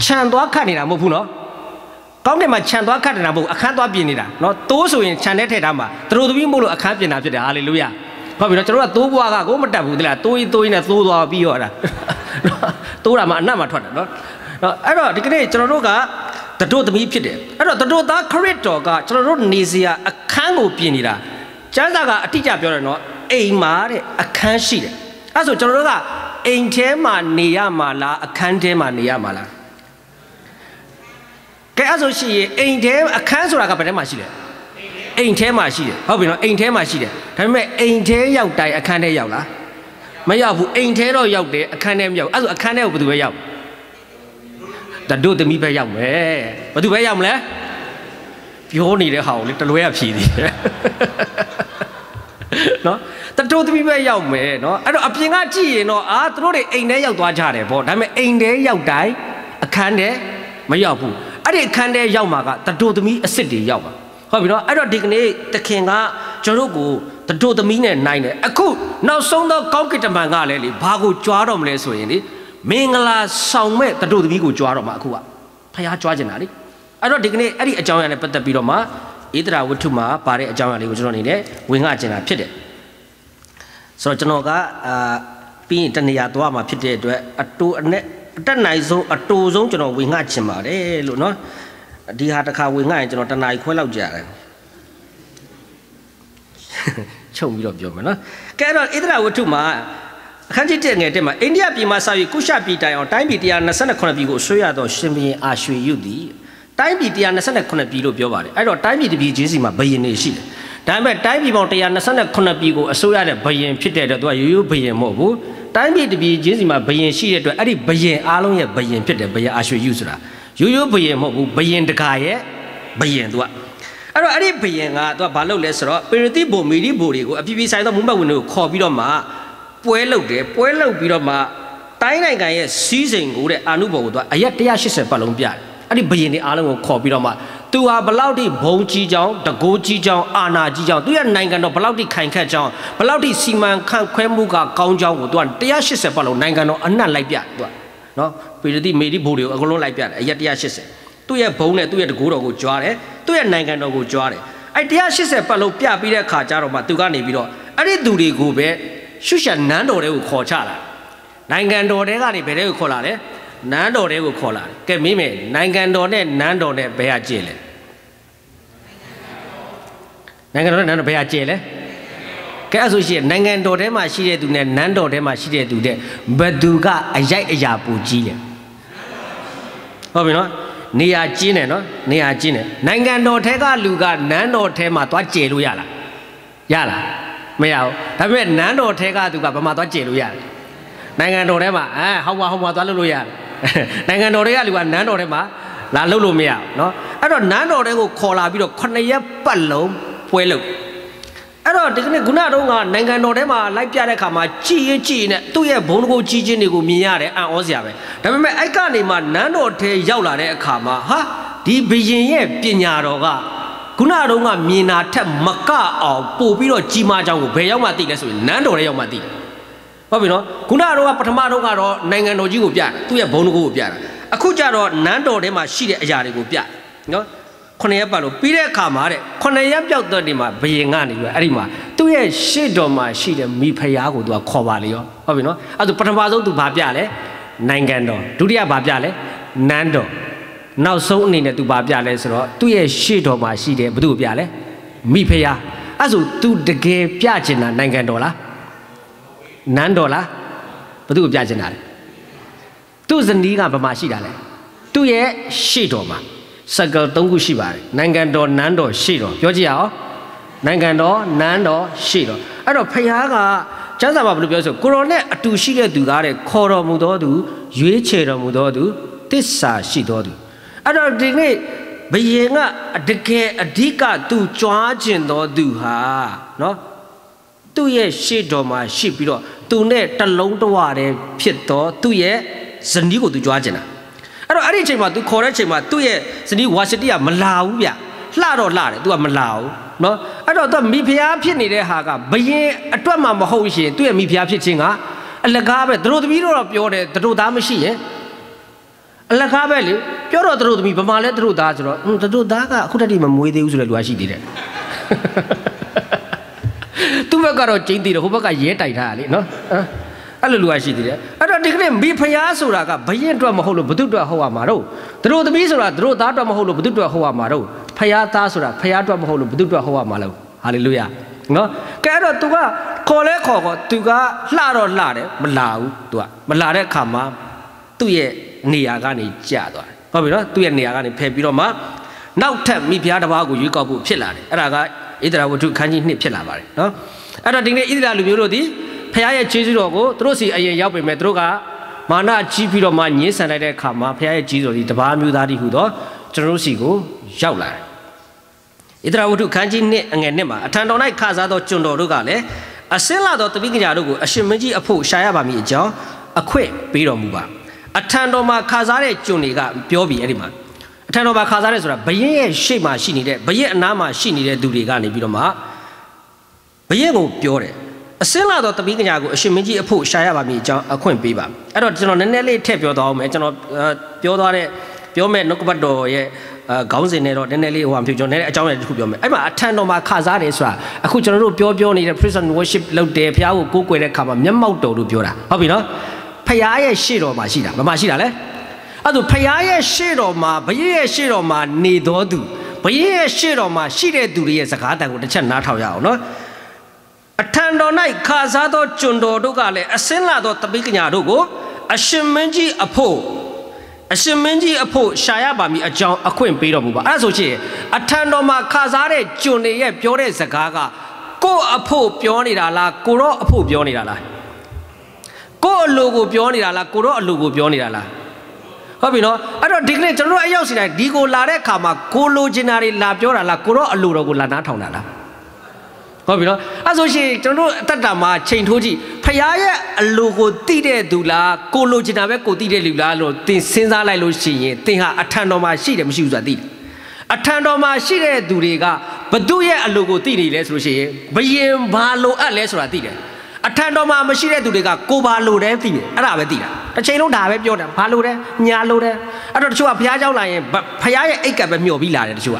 ခြံသွားခတ်နေတာမဟုတ်ဘူးနော်ကောင်းတယ်မှာခြံသွားခတ်နေတာမဟုတ်အခန်းသွားပြင်နေတာနော်တိုးဆိုရင်ခြံထဲထည့်ထားမှာသူတို့သမီးမို့လို့အခန်းပြင်တာဖြစ်တယ်ဟာလေလုယာဟုတ်ပြီနော်ကျွန်တော်ကတိုးဘွားကကိုမတက်ဘူးတလားတိုးရင်တိုးရင်နဲ့သိုးသွားပြီးတော့အဲ့ဒါတိုးတာမှအနတ်မှထွက်တယ်နော်နော်အဲ့တော့ဒီကနေ့ကျွန်တော်တို့က တတို့သမီးဖြစ်တယ်အဲ့တော့တတို့သားခရစ်တော်ကကျွန်တော်တို့နေစရာအခန်းကိုပြင်နေတာကျမ်းစာကအတိအကျပြောတယ်နော်အိမ်မှာတဲ့အခန်းရှိတယ်အဲ့ဆိုကျွန်တော်တို့ကအိမ်ထဲမှာနေရမှာလားအခန်းထဲမှာနေရမှာလားကဲအဲ့ဆိုရှိရင်အိမ်ထဲအခန်းဆိုတာကဘယ်ထဲမှာရှိလဲအိမ်ထဲမှာရှိတယ်ဟုတ်ပြီနော်အိမ်ထဲမှာရှိတယ်ဒါပေမဲ့အိမ်ထဲရောက်တိုင်းအခန်းထဲရောက်လားမရောက်ဘူးအိမ်ထဲတော့ရောက်တယ်အခန်းထဲမရောက်အဲ့ဆိုအခန်းထဲကိုဘယ်သူပဲရောက် တတို့သမီးပဲရောက်မယ်ဘယ်သူပဲရောက်မလဲပြောနေတဲ့ဟာကိုလေတလွဲရဖြည်သေးတယ်နော်တတို့သမီးပဲရောက်မယ်နော်အဲ့တော့အပြင်ကကြည့်ရင်တော့အာသူတို့တွေအိမ်ထဲရောက်သွားကြတယ်ပေါ့ဒါပေမဲ့အိမ်ထဲရောက်တိုင်းအခန်းထဲမရောက်ဘူးအဲ့ဒီအခန်းထဲရောက်မှာကတတို့သမီးအစ်စ်တွေရောက်ပါဟုတ်ပြီနော်အဲ့တော့ဒီကနေ့တခင်ကကျွန်တော်တို့ကိုတတို့သမီးနဲ့နိုင်တယ်အခုနောက်ဆုံးသောကောင်းကင်တမန်ကလည်းလေဘာကိုကြွားတော့မလဲဆိုရင်လေ မင်္ဂလာဆောင်မဲ့တတို့သမီးကိုကြွားတော့မှာအခုကဖះကြွားကျင်တာလေအဲ့တော့ဒီကနေ့အဲ့ဒီအကြောင်းအရာနဲ့ပတ်သက်ပြီးတော့မှဣဒရာဝတ္ထုမှာပါတဲ့အကြောင်းအရာလေးကိုကျွန်တော်အနေနဲ့ဝင်ငှကျင်တာဖြစ်တယ်ဆိုတော့ကျွန်တော်ကအာပြီးရင်တနေရာသွားမှာဖြစ်တဲ့အတွက်အတူအနဲ့အတက်နိုင်ဆုံးအတူဆုံးကျွန်တော်ဝင်ငှချင်ပါတယ်လို့နော်ဒီဟာတစ်ခါဝင်ငှရင်ကျွန်တော်တနားခွဲလောက်ကြာတယ်ချုပ်ပြီးတော့ပြောမယ်နော်ကဲအဲ့တော့ဣဒရာဝတ္ထုမှာ အခန်းကြီး1ငယ်1မှာအိန္ဒိယပြည်မှာစာ၍ကုရှပြည်တိုင်အောင်တိုင်းပြည်128ပြည်ကိုအဆွေးရသောရှင်ဘုရင်အာရွှေယုသည်တိုင်းပြည်128ပြည်လို့ပြောပါတယ်အဲ့တော့တိုင်းပြည်တစ်ပြည်ချင်းစီမှာဘယင်နေရှိတယ်ဒါပေမဲ့တိုင်းပြည်ပေါင်း128ပြည်ကိုအစိုးရတဲ့ဘယင်ဖြစ်တဲ့အတွက်သူကရိုးရိုးဘယင်မဟုတ်ဘူးတိုင်းပြည်တစ်ပြည်ချင်းစီမှာဘယင်ရှိတဲ့အတွက်အဲ့ဒီဘယင်အားလုံးရဲ့ဘယင်ဖြစ်တယ်ဘယင်အာရွှေယုဆိုတာရိုးရိုးဘယင်မဟုတ်ဘူးဘယင်တကာရဲ့ဘယင်သူကအဲ့တော့အဲ့ဒီဘယင်ကသူကဘာလုပ်လဲဆိုတော့ပေရတိဘိုမီဒီဘိုတွေကိုအပြည့်ပြည့်ဆိုင်သောမုံဘတ်ဝင်တွေကိုခေါ်ပြီးတော့မှ ပွဲလုပ်တယ်ပွဲလုပ်ပြီးတော့မှတိုင်းနိုင်ငံရဲ့စီးစိမ်ကိုတဲ့အာနုဘော်ကိုသူကအရက်180ပတ်လုံးပြတယ်အဲ့ဒီဘယင်တွေအားလုံးကိုခေါ်ပြီးတော့မှသူဟာဘလောက်ထိဘုံကြီးကြောင်းတကိုးကြီးကြောင်းအာနာကြီးကြောင်းသူရဲ့နိုင်ငံတော်ဘလောက်ထိခိုင်ခတ်ကြောင်းဘလောက်ထိစီမံခန့်ခွဲမှုကကောင်းကြောင်းကိုသူက180ပတ်လုံးနိုင်ငံတော်အနှံ့လိုက်ပြသူကနော်ပေရတိမေဒီဘိုတွေကိုအကုန်လုံးလိုက်ပြတယ်အရက်180သူ့ရဲ့ဘုံနဲ့သူ့ရဲ့တကိုးတော်ကိုကြွားတယ်သူ့ရဲ့နိုင်ငံတော်ကိုကြွားတယ်အဲ့180ပတ်လုံးပြပြီးတဲ့အခါကျတော့မှသူကနေပြီးတော့အဲ့ဒီသူတွေကိုပဲ ရှုရှနန်းတော်တွေကိုခေါ်ချလာနိုင်ငံတော်တွေကနေဘယ်တွေကိုခေါ်လာလဲနန်းတော်တွေကိုခေါ်လာတယ်ကဲမင်းမေနိုင်ငံတော်နဲ့နန်းတော်နဲ့ဘယ်ဟာကျင့်လဲနိုင်ငံတော်နဲ့နန်းတော်ဘယ်ဟာကျင့်လဲကဲအဲ့ဆိုရှင်နိုင်ငံတော်ထဲမှာရှိတဲ့သူနဲ့နန်းတော်ထဲမှာရှိတဲ့သူတဲ့ဘယ်သူကအရိုက်အရာပူကြီးလဲဟုတ်ပြီနော်နေရာကျင်းတယ်နော်နေရာကျင်းတယ်နိုင်ငံတော်ထဲကလူကနန်းတော်ထဲမှာသွားကျေလို့ရလားရလား မရဘူးဒါပေမဲ့နန်းတော်ထဲကသူကဘာမှသွားကျေလို့ရတယ်နိုင်ငံတော်ထဲမှာအဲဟောင်းမဟောင်းမသွားလို့လို့ရတယ်နိုင်ငံတော်တွေကလူကနန်းတော်ထဲမှာလာလို့လို့မရဘူးเนาะအဲ့တော့နန်းတော်တွေကိုခေါ်လာပြီးတော့9ရက်ပတ်လုံးပွဲလုပ်အဲ့တော့ဒီကနေ့ခုနတုန်းကနိုင်ငံတော်ထဲမှာလိုက်ပြတဲ့ခါမှာကြည်ရင်ကြည်နဲ့သူ့ရဲ့ဘုံတကိုကြီးချင်းတွေကိုမြင်ရတယ်အံ့ဩစရာပဲဒါပေမဲ့အဲ့ကနေမှနန်းတော်ထဲရောက်လာတဲ့အခါမှာဟာဒီဘယင်ရဲ့ပညာတော်က ခုနတုန်းကမြင်တာထက်မကအောင်ပို့ပြီးတော့ကြီးမားကြောင်းကိုဘယ်ရောက်မှသိလဲဆိုရင်နန်းတော်ထဲရောက်မှသိတယ်ဟုတ်ပြီနော်ခုနကတော့ပထမတော့ကတော့နိုင်ငံတော်ကြီးကိုပြတာသူ့ရဲ့ဘုံတကူကိုပြတာအခုကျတော့နန်းတော်ထဲမှာရှိတဲ့အရာတွေကိုပြနော်ခုနှစ်ရက်ပတ်လို့ပြီးတဲ့အခါမှာတဲ့ခုနှစ်ရက်ပြောက်တော့ဒီမှာဘယင်ကနေပြီးအဲ့ဒီမှာသူ့ရဲ့ရှေ့တော်မှာရှိတဲ့မိဖုရားကိုသူကခေါ်ပါလေရောဟုတ်ပြီနော်အဲ့ဒါပထမဆုံးသူဘာပြလဲနိုင်ငံတော်ဒုတိယဘာပြလဲနန်းတော် နောက်ဆုံးအနေနဲ့သူဘာပြလဲဆိုတော့သူ့ရဲ့ရှေ့တော်မှာရှိတဲ့ဘု து ပြလဲမိဖုရားအဲ့ဆို तू တကယ်ပြချင်တာနိုင်ငံတော်လားနန်းတော်လားဘသူ့ကိုပြချင်တာလဲသူ့ဇနီးကဘာမှရှိတာလဲသူ့ရဲ့ရှေ့တော်မှာစကလ၃ခုရှိပါတယ်နိုင်ငံတော်နန်းတော်ရှေ့တော်ပြောကြည့်ရအောင်နိုင်ငံတော်နန်းတော်ရှေ့တော်အဲ့တော့ဖခင်ကကျမ်းစာမှာဘယ်လိုပြောဆိုကိုရောနဲ့အတူရှိတဲ့သူကားတဲ့ခေါ်တော်မူသောသူရွေးချယ်တော်မူသောသူတစ္ဆာရှိသောသူ အဲ့တော့ဒီနေ့ဘယင်ကတကယ်အဓိကသူကြွားကျင်တော်သူဟာနော်သူ့ရဲ့ရှေ့တော်မှာရှိပြီးတော့သူနဲ့တလုံးတဝတဲ့ဖြစ်တော့သူ့ရဲ့ဇနီးကိုသူကြွားကျင်တာအဲ့တော့အဲ့ဒီအချိန်မှာသူခေါ်တဲ့အချိန်မှာသူ့ရဲ့ဇနီးဝါရှတိကမလာဘူးဗျလှတော့လှတယ်သူကမလာဘူးနော်အဲ့တော့သူမိဖုရားဖြစ်နေတဲ့ဟာကဘယင်အတွက်မှမဟုတ်ရှင်သူ့ရဲ့မိဖုရားဖြစ်ခြင်းကအလကားပဲသူတို့တပည့်တော့ပြောတယ်သူတို့သားမရှိရင်အလကားပဲလေ ပြောတော့သူတို့သမီးဗမာလဲသူတို့သားဆိုတော့သူတို့သားကအခုတတိမမွေးသေးဘူးဆိုတဲ့လူကရှိသေးတယ်သူ့ဘက်ကတော့ကျင်းသေးတယ်ဟိုဘက်ကရဲတိုက်ထားတာလေနော်အဲ့လိုလူကရှိသေးတယ်အဲ့တော့ဒီကနေ့မိဖုရားဆိုတာကဘယင်အတွက်မဟုတ်လို့ဘုသူအတွက်ဟုတ်ရမှာတော့သူတို့သမီးဆိုတာသူတို့သားအတွက်မဟုတ်လို့ဘုသူအတွက်ဟုတ်ရမှာတော့ဖုရားသားဆိုတာဖုရားအတွက်မဟုတ်လို့ဘုသူအတွက်ဟုတ်ရမှာလို့ဟာလေလုယာနော်ကဲအဲ့တော့ तू ကခေါ်လဲခေါ်ခေါ် तू ကလှတော့လှတယ်မလာဘူး तू ကမလာတဲ့အခါမှာသူ့ရဲ့နေရာကနေကျသွားတယ် ဟုတ်ပြီနော်သူ့ရဲ့နေရာကနေဖယ်ပြီးတော့မှနောက်ထပ်မိဖုရားတစ်ပါးကိုရွေးကောက်ဖို့ဖြစ်လာတယ်အဲ့ဒါကဣသရာဝတ္ထုခန်းကြီး2ဖြစ်လာပါတယ်နော်အဲ့တော့ဒီနေ့ဣသရာလူမျိုးတို့ဒီဖခင်ရဲ့ခြေစွတော်ကိုသူတို့စီအရင်ရောက်ပေမဲ့သူတို့ကမာနကြီးပြီးတော့မှညှင်းဆန်လိုက်တဲ့အခါမှာဖခင်ရဲ့ကြီးစွတော်ဒီတပါးမျိုးသားတွေဟူသောကျွန်တော်တို့စီကိုရောက်လာတယ်ဣသရာဝတ္ထုခန်းကြီး2အငယ်1မှာအထံတော်၌ခါစားသောကျွန်တော်တို့ကလည်းအစင်းလာသောတပိကညာတို့ကိုအရှင်မင်းကြီးအဖို့ရှာရပါမည်အကြောင်းအခွင့်ပေးတော်မူပါ အထံတော်မှာခါစားတဲ့ကျွန်တွေကပြောပြီးအဲ့ဒီမှာအထံတော်မှာခါစားတဲ့ဆိုတာဘရင်ရဲ့ရှေ့မှာရှိနေတဲ့ဘရင်အနားမှာရှိနေတဲ့သူတွေကနေပြီးတော့မှဘရင်ကိုပြောတယ်အစင်းလာတော့တပိကညာကိုအရှင်မင်းကြီးအဖို့ရှာရပါမည်အကြောင်းအခွင့်ပေးပါအဲ့တော့ကျွန်တော်နည်းနည်းလေးထည့်ပြောသွားအောင်မယ်ကျွန်တော်ပြောသွားတဲ့ပြောမဲ့နှုတ်ကပတ်တော်ရဲ့ခေါင်းစဉ်နဲ့တော့နည်းနည်းလေးဟိုအဖြစ်ကျွန်တော်နည်းနည်းအကြောင်းအရာတစ်ခုပြောမယ်အဲ့မှာအထံတော်မှာခစားတယ်ဆိုတာအခုကျွန်တော်တို့ပြောပြောနေတဲ့ prison worship လုပ်တယ်ဖះကိုကိုးကွယ်တဲ့ခါမှာမျက်မှောက်တော်လို့ပြောတာဟုတ်ပြီနော် ဖះရဲ့ရှေ့တော်မှာရှိတာဘာမှရှိတာလဲအဲ့ဒါဖះရဲ့ရှေ့တော်မှာဘုရင်ရဲ့ရှေ့တော်မှာနေတော်သူဘုရင်ရဲ့ရှေ့တော်မှာရှိတဲ့သူတွေရဲ့စကားတန်ကိုတစ်ချက်နားထောင်ရအောင်နော်အထံတော်၌ခါစားသောကျွန်တော်တို့ကလည်းအစင်းလာသောတပိကညာတို့ကိုအရှင်မင်းကြီးအဖို့အရှင်မင်းကြီးအဖို့ရှာရပါမည်အကြောင်းအခွင့်ပေးတော်မူပါအဲ့ဒါဆိုချင်အထံတော်မှာခါစားတဲ့ကျွန်တွေရဲ့ပြောတဲ့စကားကကို့အဖို့ပြောနေတာလားကိုတော့အဖို့ပြောနေတာလား ကို့အလိုကိုပြောနေတာလားကိုတော့အလိုကိုပြောနေတာလားဟုတ်ပြီနော်အဲ့တော့ဒီကနေ့ကျွန်တော်တို့အရောက်စီတိုင်းဒီကိုလာတဲ့အခါမှာကိုလိုချင်တာတွေလာပြောတာလားကိုတော့အလိုတော်ကိုလာနားထောင်တာလားဟုတ်ပြီနော်အဲဆိုရှင်ကျွန်တော်တို့အတ္တတာမှာချိန်ထိုးကြည့်ဖခင်ရဲ့အလိုကိုသိတဲ့သူလားကိုလိုချင်တာပဲကိုသိတဲ့လူလားလို့သင်စဉ်းစားလိုက်လို့ရှိရင်သင်ဟာအထံတော်မှာရှိတယ်မရှိဘူးဆိုတာသိတယ်အထံတော်မှာရှိတဲ့သူတွေကဘသူရဲ့အလိုကိုသိနေလဲဆိုလို့ရှိရင်ဘယင်ဘာလိုအပ်လဲဆိုတာသိတယ် အထံတော်မှာမရှိတဲ့သူတွေကကိုဘာလိုတယ်သိတယ်အဲ့ဒါပဲသိတာတစ်ချိန်လုံးဒါပဲပြောတယ်ဘာလိုတယ်ညာလိုတယ်အဲ့တော့တချို့ကဘုရားကြောက်လာရင်ဘုရားရဲ့အိတ်ကပ်ပဲမျှော်ပြီးလာတယ်တချို့က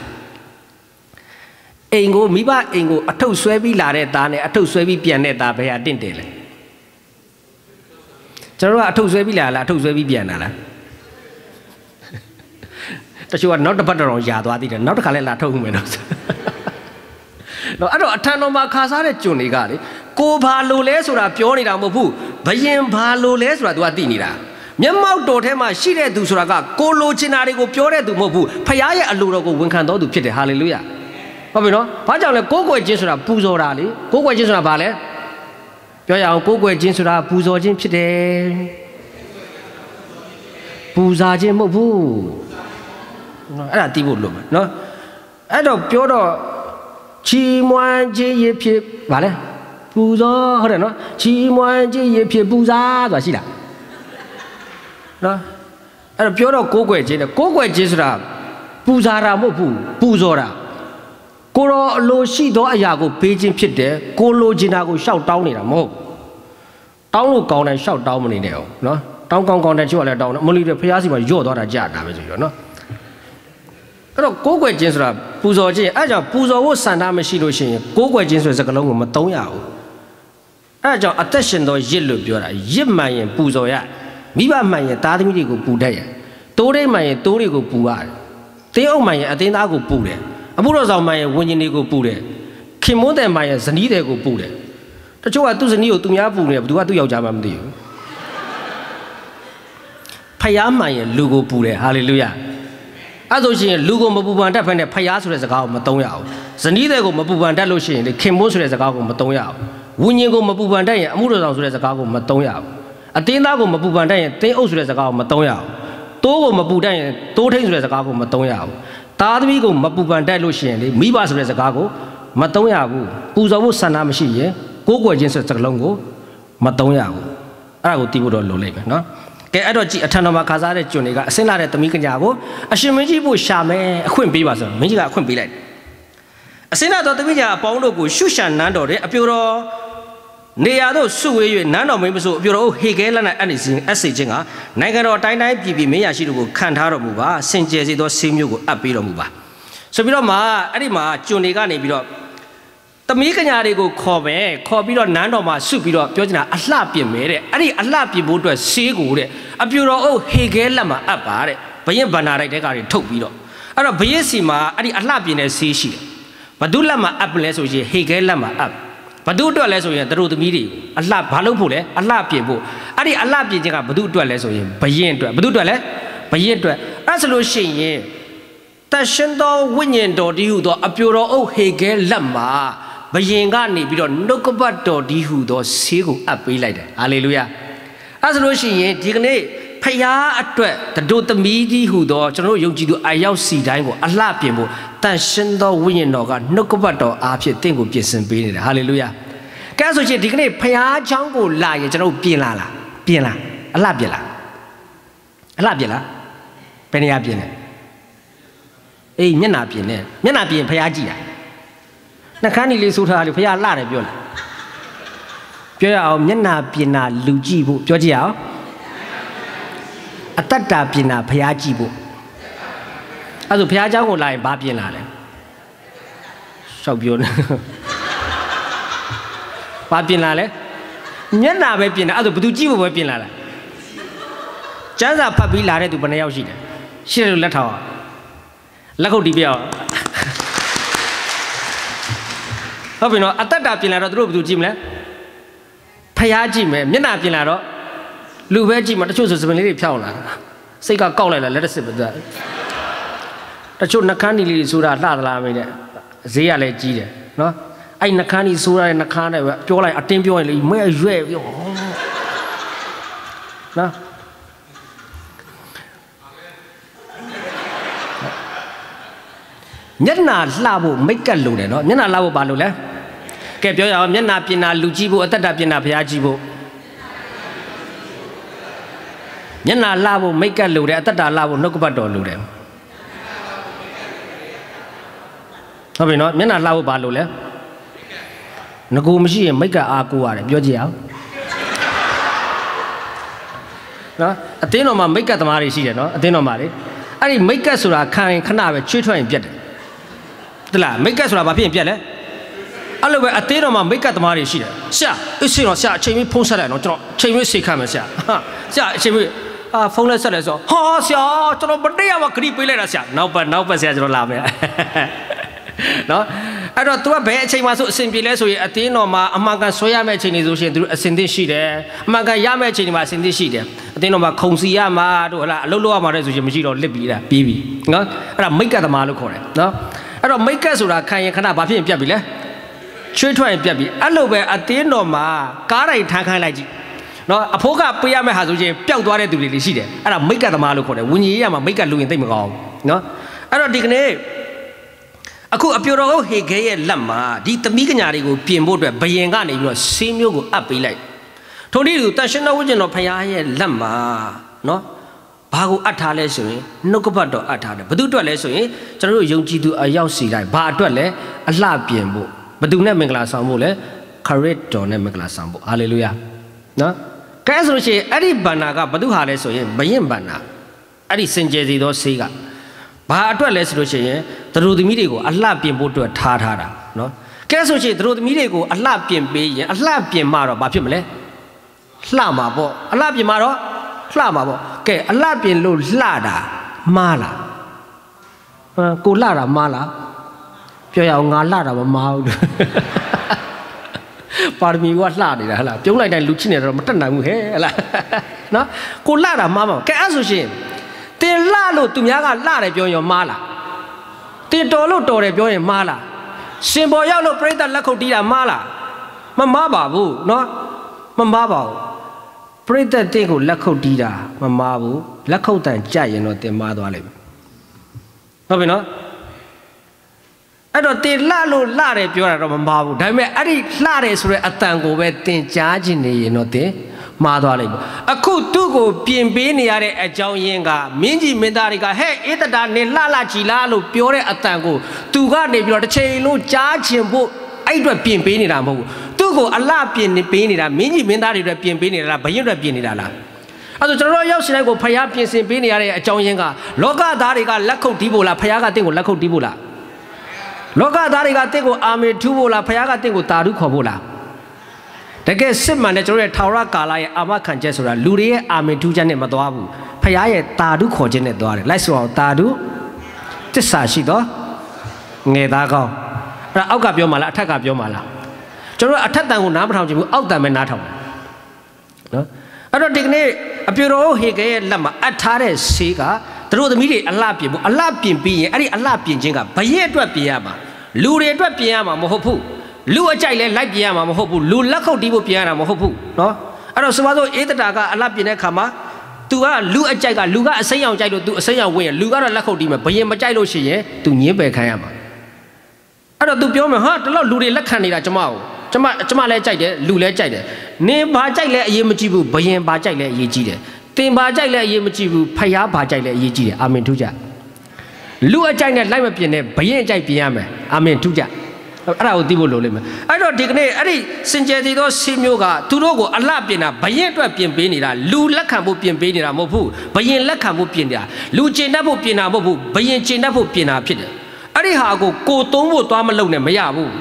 အိမ်ကိုမိဘအိမ်ကိုအထုပ်ဆွဲပြီးလာတဲ့သားနဲ့အထုပ်ဆွဲပြီးပြန်တဲ့သားဘယ်ဟာတင့်တယ်လဲကျွန်တော်တို့ကအထုပ်ဆွဲပြီးလာလားအထုပ်ဆွဲပြီးပြန်တာလားတချို့ကနောက်တစ်ပတ်တော့ယာသွားသေးတယ်နောက်တစ်ခါလည်းလာထုတ်မယ်တော့တော့အဲ့တော့အထံတော်မှာခါစားတဲ့ကျွန်တွေကလေ ကိုဘာလိုလဲဆိုတာပြောနေတာမဟုတ်ဘူးဘယင်ဘာလိုလဲဆိုတာ तू ကသိနေတာမျက်မှောက်တော်ထဲမှာရှိတဲ့သူဆိုတာကကိုလိုချင်တာတွေကိုပြောတဲ့သူမဟုတ်ဘူးဖခင်ရဲ့အလိုတော်ကိုဝန်ခံတော်သူဖြစ်တယ်ဟာလေလုယာဟုတ်ပြီနော်ဘာကြောင့်လဲကိုးကွယ်ခြင်းဆိုတာပူဇော်တာလေကိုးကွယ်ခြင်းဆိုတာဘာလဲပြောရအောင်ကိုးကွယ်ခြင်းဆိုတာပူဇော်ခြင်းဖြစ်တယ်ပူဇာခြင်းမဟုတ်ဘူးနော်အဲ့ဒါသိဖို့လိုမယ်နော်အဲ့တော့ပြောတော့ချီးမွမ်းခြင်းရဖြစ်ဗာလဲပူ ဇော်ဟုတ်တယ်နော်ချီးမွမ်းခြင်းရဖြစ်ပူဇာဆိုတာရှိလားနော်အဲ့တော့ပြောတော့ကိုးကွယ်ခြင်းတဲ့ကိုးကွယ်ခြင်းဆိုတာပူဇာတာမဟုတ်ဘူးပူဇော်တာကိုရောအလိုရှိသောအရာကိုပေးခြင်းဖြစ်တယ်ကိုလိုချင်တာကိုရှောက်တောင်းနေတာမဟုတ်တောင်းလို့ကောင်းတယ်ရှောက်တောင်းမနေနဲ့အောင်နော်တောင်းကောင်းကောင်းတဲ့ချို့ကလည်းတောင်းတယ်မလို့တဲ့ဖះစီမှာယော့သွားတာကြာတာပဲဆိုရောနော်အဲ့တော့ကိုးကွယ်ခြင်းဆိုတာပူဇော်ခြင်းအဲ့ကြောင့်ပူဇော်ဖို့စံတာမရှိလို့ရှိရင်ကိုးကွယ်ခြင်းဆိုတဲ့စကားလုံးကိုမသုံးရဘူး အဲ့ကြောင့်အသက်ရှင်သောရစ်လို့ပြောတာရစ်မှန်ရင်ပူဇော်ရမိဘမှန်ရင်သားသမီးတွေကိုပူတတ်ရတိုးတိတ်မှန်ရင်တိုးတွေကိုပူရတယ်တင်းအုပ်မှန်ရင်အတင်းသားကိုပူတယ်အမှုတော်ဆောင်မှန်ရင်ဝิญဉ်တွေကိုပူတယ်ခင်မွန်းတယ်မှန်ရင်ဇနီးတွေကိုပူတယ်တချို့ကသူ့ဇနီးကိုသူများပူနေတယ်ဘယ်သူကသူ့ယောက်ျားမှမသိဘူးဖယားမှန်ရင်လူကိုပူတယ်ဟာလေလုယာအဲ့ဆိုရှင်လူကိုမပူပန်တတ်ဖက်နဲ့ဖယားဆိုတဲ့စကားကိုမသုံးရအောင်ဇနီးတွေကိုမပူပန်တတ်လို့ရှိရင်ခင်မွန်းဆိုတဲ့စကားကိုမသုံးရအောင် ဝิญဉ်ကိုမပူပန်တတ်ရင်အမှုတော်ဆောင်ဆိုတဲ့စကားကိုမသုံးရအောင်အတင်းသားကိုမပူပန်တတ်ရင်တင်းအုပ်ဆိုတဲ့စကားကိုမသုံးရအောင်တိုးကိုမပူတတ်ရင်တိုးထိန်ဆိုတဲ့စကားကိုမသုံးရအောင်သားသမီးကိုမပူပန်တက်လို့ရှိရင်လေမိဘဆိုတဲ့စကားကိုမသုံးရဘူးပူဇော်ဖို့ဆန္ဒမရှိရင်ကိုးကွယ်ခြင်းဆိုတဲ့စကားလုံးကိုမသုံးရဘူးအဲ့ဒါကိုသိဖို့တော့လိုလိမ့်မယ်နော်ကဲအဲ့တော့ကြည်အထံတော်မှာခါစားတဲ့ကျွန်တွေကအစင်းလာတဲ့သမီးကညာကိုအရှင်မင်းကြီးဖို့ရှာမယ်အခွင့်ပေးပါဆိုတော့မင်းကြီးကအခွင့်ပေးလိုက်အစင်းတော်သမီးညာအပေါင်းတို့ကိုရှုရှံနန်းတော်တဲ့အပြိုတော် နေရာသို့ဆုဝေး၍နန်းတော်မင်းမဆိုအပြိုတော်ဟေခဲလက်၌အနိစင်အစေခြင်းကနိုင်ငံတော်တိုင်းတိုင်းပြည်ပြည်မင်းရရှိတို့ကိုခံထားတော်မူပါစင်ကြယ်စေသောဆေးမျိုးကိုအပ်ပေးတော်မူပါဆိုပြီးတော့မှအဲ့ဒီမှာကျွန်တွေကနေပြီးတော့သမီးကညာတွေကိုခေါ်မယ်ခေါ်ပြီးတော့နန်းတော်မှာဆုပြီးတော့ပြောချင်တာအလှပြင်မယ်တဲ့အဲ့ဒီအလှပြင်ဖို့အတွက်ဆေးကိုတဲ့အပြိုတော်အုပ်ဟေခဲလက်မှာအပ်ပါတဲ့ဘရင်ဗန္နာတိုက်တဲ့ကတွေထုတ်ပြီးတော့အဲ့တော့ဘရင်စီမှာအဲ့ဒီအလှပြင်တဲ့ဆေးရှိတယ်ဘဒုလက်မှာအပ်လဲဆိုရင်ဟေခဲလက်မှာအပ် ဘဒုအတွက်လဲဆိုရင်တို့သမီးတွေအလှဘာလုပ်ဖို့လဲအလှပြင်ဖို့အဲ့ဒီအလှပြင်ခြင်းကဘဒုအတွက်လဲဆိုရင်ဘရင်အတွက်ဘဒုအတွက်လဲဘရင်အတွက်အဲ့ဆိုလို့ရှိရင်တရှင်တော်ဝိညာဉ်တော်ဒီဟုသောအပြိုတော်အုပ်ဟေခဲလက်မှာဘယင်ကနေပြီးတော့နှုတ်ကပတ်တော်ဒီဟုသောဆေးကိုအပ်ပေးလိုက်တယ်ဟာလေလုယာအဲဆိုလို့ရှိရင်ဒီကနေ့ဖယားအတွက်တို့သမီးကြီးဟုသောကျွန်တော်တို့ယုံကြည်သူအရောက်စီတိုင်းကိုအလှပြင်ဖို့ တန်ရှင်သောဝိညာဉ်တော်ကနှုတ်ကပတ်တော်အားဖြင့်တင့်ကိုပြင်ဆင်ပေးနေတယ်ဟာလေလုယာကဲဆိုရှင်ဒီကနေ့ဖယားချောင်းကိုလာရင်ကျွန်တော်တို့ပြင်လာလားပြင်လာအလှပြင်လာအလှပြင်လာဘယ်နေရာပြင်လဲအေးမျက်နာပြင်နေမျက်နာပြင်ဖယားကြည့်တာနှခမ်းဒီလေးဆိုထားလို့ဖះလှတယ်ပြောလားပြောရအောင်မျက်နာပြင်နာလူကြည့်ဖို့ပြောကြည့်အောင်အတ္တတာပြင်နာဖះကြည့်ဖို့ အဲ့ဒါဖះเจ้าကိုလာရင်ဘာပြင်လာလဲရှောက်ပြောနေဘာပြင်လာလဲမျက်နာပဲပြင်တာအဲ့ဒါဘယ်သူကြည့်ဖို့ပဲပြင်လာလားကျန်းစာဖတ်ပြီးလာတဲ့သူဘယ်နှယောက်ရှိတယ်ရှိတယ်လို့လက်ထောက်အောင်လက်ခုပ်တီးပြအောင်ဟုတ်ပြီနော်အတ္တတာပြင်လာတော့သူတို့ဘယ်သူကြည့်မလဲဖျားကြည့်မယ်မျက်နှာပြင်လာတော့လူပဲကြည့်မှာတချို့ဆိုစပင်လေးတွေဖြောင်းလာစိတ်ကကောက်လိုက်လာလက်တစ်စစ်ပဲသူ တချို့နှကန်းဒီလေးတွေဆိုတာလှသလားမေးတဲ့ဈေးကလည်းကြီးတယ်နော်အဲ့နှကန်းဒီဆိုတာတဲ့နှကန်းနဲ့ပဲပြောလိုက်အတင်းပြောရင်လေမဲရွဲ့ပြောနော်မျက်နာလှဖို့မိတ်ကပ်လို့တယ်နော်မျက်နာလှဖို့ဘာလို့လဲကဲပြောရအောင်မျက်နာပြင်နာလူကြည့်ဖို့အသက်တာပြင်နာဘုရားကြည့်ဖို့မျက်နာလှဖို့မိတ်ကပ်လို့တယ်အသက်တာလှဖို့နှုတ်ကပတ်တော်လို့တယ် ဟုတ်ပြီနော်မျက်နာလှဖို့ဘာလို့လဲငကိုမရှိရင်မိတ်ကအားကိုရတယ်ပြောကြည့်အောင်နော်အသင်းတော်မှာမိတ်ကပ်သမားတွေရှိတယ်နော်အသင်းတော်မှာလေအဲ့ဒီမိတ်ကပ်ဆိုတာခံရင်ခဏပဲချွေးထွက်ရင်ပြတ်တယ်တလားမိတ်ကပ်ဆိုတာဘာဖြစ်ရင်ပြက်လဲအဲ့လိုပဲအသေးတော်မှာမိတ်ကပ်သမားတွေရှိတယ်ဆရာအစ်စင်တော့ဆရာအချိန်မီဖုန်းဆက်လိုက်တော့ကျွန်တော်အချိန်မီစိတ်ခတ်မယ်ဆရာဟာဆရာအချိန်မီအာဖုန်းလက်ဆက်လဲဆိုဟာဆရာကျွန်တော်မတည့်ရမှာခရီးပေးလိုက်တာဆရာနောက်ပတ်နောက်ပတ်ဆရာကျွန်တော်လာမယ် နော်အဲ့တော့ तू ကဘယ်အချိန်မှဆိုအစဉ်ပြေလဲဆိုရင်အတင်းတော်မှာအမှန်ကန်ဆွဲရမယ့်အချိန်တွေဆိုရှင်သူအစဉ်သင့်ရှိတယ်အမှန်ကန်ရမယ့်အချိန်တွေမှာအစဉ်သင့်ရှိတယ်အတင်းတော်မှာခုံစီရမှာတို့ဟလာအလုပ်လုပ်ရမှာတဲ့ဆိုရှင်မရှိတော့လစ်ပြီးတာပြီးပြီနော်အဲ့ဒါမိတ်ကသမားလို့ခေါ်တယ်နော်အဲ့တော့မိတ်ကဆိုတာခံရင်ခဏဘာဖြစ်ရင်ပြတ်ပြီလဲချွေးထွက်ရင်ပြတ်ပြီအဲ့လိုပဲအတင်းတော်မှာကားတိုင်းထမ်းခိုင်းလိုက်ကြည့်နော်အဖိုးကပေးရမယ့်ဟာဆိုချင်းပျောက်သွားတဲ့သူတွေလည်းရှိတယ်အဲ့ဒါမိတ်ကသမားလို့ခေါ်တယ်ဝิญကြီးရမှာမိတ်ကလူရင်သိမကောင်းဘူးနော်အဲ့တော့ဒီကနေ့ အခုအပြိုတော်ဟေခဲရဲ့လက်မှာဒီသမီးကညာတွေကိုပြင်ဖို့အတွက်ဘယင်ကနေပြီးတော့ဆေးမျိုးကိုအပ်ပေးလိုက်ထုံဒီသူတန်ရှင်တော်ဝိညာဉ်တော်ဖရာရဲ့လက်မှာနော်ဘာကိုအပ်ထားလဲဆိုရင်နှုတ်ကပတ်တော်အပ်ထားတယ်ဘသူအတွက်လဲဆိုရင်ကျွန်တော်တို့ယုံကြည်သူအရောက်စီတိုင်းဘာအတွက်လဲအလှပြင်ဖို့ဘသူနဲ့မင်္ဂလာဆောင်ဖို့လဲခရစ်တော်နဲ့မင်္ဂလာဆောင်ဖို့ဟာလေလုယာနော်ကဲဆိုလို့ရှိရင်အဲ့ဒီဘန္နာကဘသူဟာလဲဆိုရင်ဘယင်ဘန္နာအဲ့ဒီစင်ကြယ်စီသောဆေးက ဘာအတွက်လဲဆိုလို့ရှိရင်သတို့သမီးတွေကိုအလှပြင်ဖို့အတွက်ထားထားတာနော်ကဲဆိုရှင်သတို့သမီးတွေကိုအလှပြင်ပေးရင်အလှပြင်မှတော့ဘာဖြစ်မလဲလှမှာပေါ့အလှပြင်မှတော့လှမှာပေါ့ကဲအလှပြင်လို့လှတာမှားလားဟမ်ကိုလှတာမှားလားပြောရအောင်ငါလှတာမမှားဘူးလို့ပါရမီကလှနေတာဟလားပြုံးလိုက်တိုင်းလူချင်းနေတော့မတက်နိုင်ဘူးဟဲ့ဟလားနော်ကိုလှတာမှားမှာကဲအဲ့ဆိုရှင် တင်လှလို့သူများကလှတယ်ပြောရင်မှားလားတင်တော်လို့တော်တယ်ပြောရင်မှားလားရှင်ပေါ်ရောက်လို့ပြိဿလက်ခုပ်တီးတာမှားလားမမှားပါဘူးနော်မမှားပါဘူးပြိဿတင့်ကိုလက်ခုပ်တီးတာမမှားဘူးလက်ခုပ်တန်ကြရင်တော့တင်မှားသွားလိမ့်မယ်ဟုတ်ပြီနော်အဲ့တော့တင်လှလို့လှတယ်ပြောတာတော့မမှားဘူးဒါပေမဲ့အဲ့ဒီလှတယ်ဆိုတဲ့အတန်ကိုပဲတင်ကြားခြင်းနေရင်တော့တင် မှားသွားလိမ့်မယ်အခုသူ့ကိုပြင်ပေးနေရတဲ့အကြောင်းရင်းကမင်းကြီးမင်းသားတွေကဟဲ့ဧတတာနေလှလှကြည်လားလို့ပြောတဲ့အတန်ကိုသူကနေပြီးတော့တစ်ချိန်လုံးကြားချင်ဖို့အဲ့အတွက်ပြင်ပေးနေတာမဟုတ်ဘူးသူ့ကိုအလှပြင်နေပေးနေတာမင်းကြီးမင်းသားတွေအတွက်ပြင်ပေးနေတာလားဘယင်းအတွက်ပြင်နေတာလားအဲ့တော့ကျွန်တော်တို့ရောက်ရှင်တိုင်းကိုဖျားပြင်ဆင်ပေးနေရတဲ့အကြောင်းရင်းကလောကသားတွေကလက်ခုပ်တီးဖို့လားဖျားကတင့်ကိုလက်ခုပ်တီးဖို့လားလောကသားတွေကတင့်ကိုအာမေထူးဖို့လားဖျားကတင့်ကိုတာဓုခေါ်ဖို့လား တကယ်စစ်မှန်တဲ့ကျွန်တော်ရဲ့ထာဝရကာလရဲ့အာမခံချက်ဆိုတာလူတွေရဲ့အာမေထူးချက်နဲ့မသွားဘူးဖျားရဲ့တာဓုခေါ်ခြင်းနဲ့သွားတယ်လိုက်ဆိုအောင်တာဓုတစ္ဆာရှိတော့ငယ်သားကောင်းအဲ့ဒါအောက်ကပြောမှလားအထက်ကပြောမှလားကျွန်တော်တို့အထက်တန်ကိုနားမထောင်ချင်ဘူးအောက်တန်ပဲနားထောင်တယ်နော်အဲ့တော့ဒီကနေ့အပြိုတော်ဟေကဲရဲ့လက်မှာအပ်ထားတဲ့ဆေးကသူတို့သမီးတွေအလှပြင်ဖို့အလှပြင်ပြီးရင်အဲ့ဒီအလှပြင်ခြင်းကဘရဲ့အတွက်ပြင်ရမှာလူတွေအတွက်ပြင်ရမှာမဟုတ်ဘူး လူအကြိုက်လဲလိုက်ပြင်ရမှာမဟုတ်ဘူးလူလက်ခုပ်တီးဖို့ပြင်ရတာမဟုတ်ဘူးနော်အဲ့တော့စပါးစို့အေးတတာကအလှပြင်တဲ့ခါမှာ तू ကလူအကြိုက်ကလူကအစိမ်းအောင်ကြိုက်လို့ तू အစိမ်းအောင်ဝင်ရင်လူကတော့လက်ခုပ်တီးမယ်ဘယင်မကြိုက်လို့ရှိရင် तू ညင်းပယ်ခံရမှာအဲ့တော့ तू ပြောမယ်ဟာတလောက်လူတွေလက်ခံနေတာကျမကိုကျမကျမလည်းကြိုက်တယ်လူလည်းကြိုက်တယ်နင်ဘာကြိုက်လဲအရေးမကြည့်ဘူးဘယင်ဘာကြိုက်လဲအရေးကြီးတယ်တင်ဘာကြိုက်လဲအရေးမကြည့်ဘူးဖယားဘာကြိုက်လဲအရေးကြီးတယ်အာမင်ထူးကြလူအကြိုက်နဲ့လိုက်မပြင်းနဲ့ဘယင်အကြိုက်ပြင်ရမယ်အာမင်ထူးကြ အဲ့ဒါကိုသိဖို့လိုလိမ့်မယ်အဲ့တော့ဒီကနေ့အဲ့ဒီစင်ကြယ်တည်သောဆေးမျိုးကသူတို့ကိုအလှပြင်တာဘယင်အတွက်ပြင်ပေးနေတာလူလက်ခံဖို့ပြင်ပေးနေတာမဟုတ်ဘူးဘယင်လက်ခံဖို့ပြင်တာလူကျင့်တတ်ဖို့ပြင်တာမဟုတ်ဘူးဘယင်ကျင့်တတ်ဖို့ပြင်တာဖြစ်တယ်အဲ့ဒီဟာကိုကိုသုံးဖို့သွားမလုပ်နဲ့မရဘူး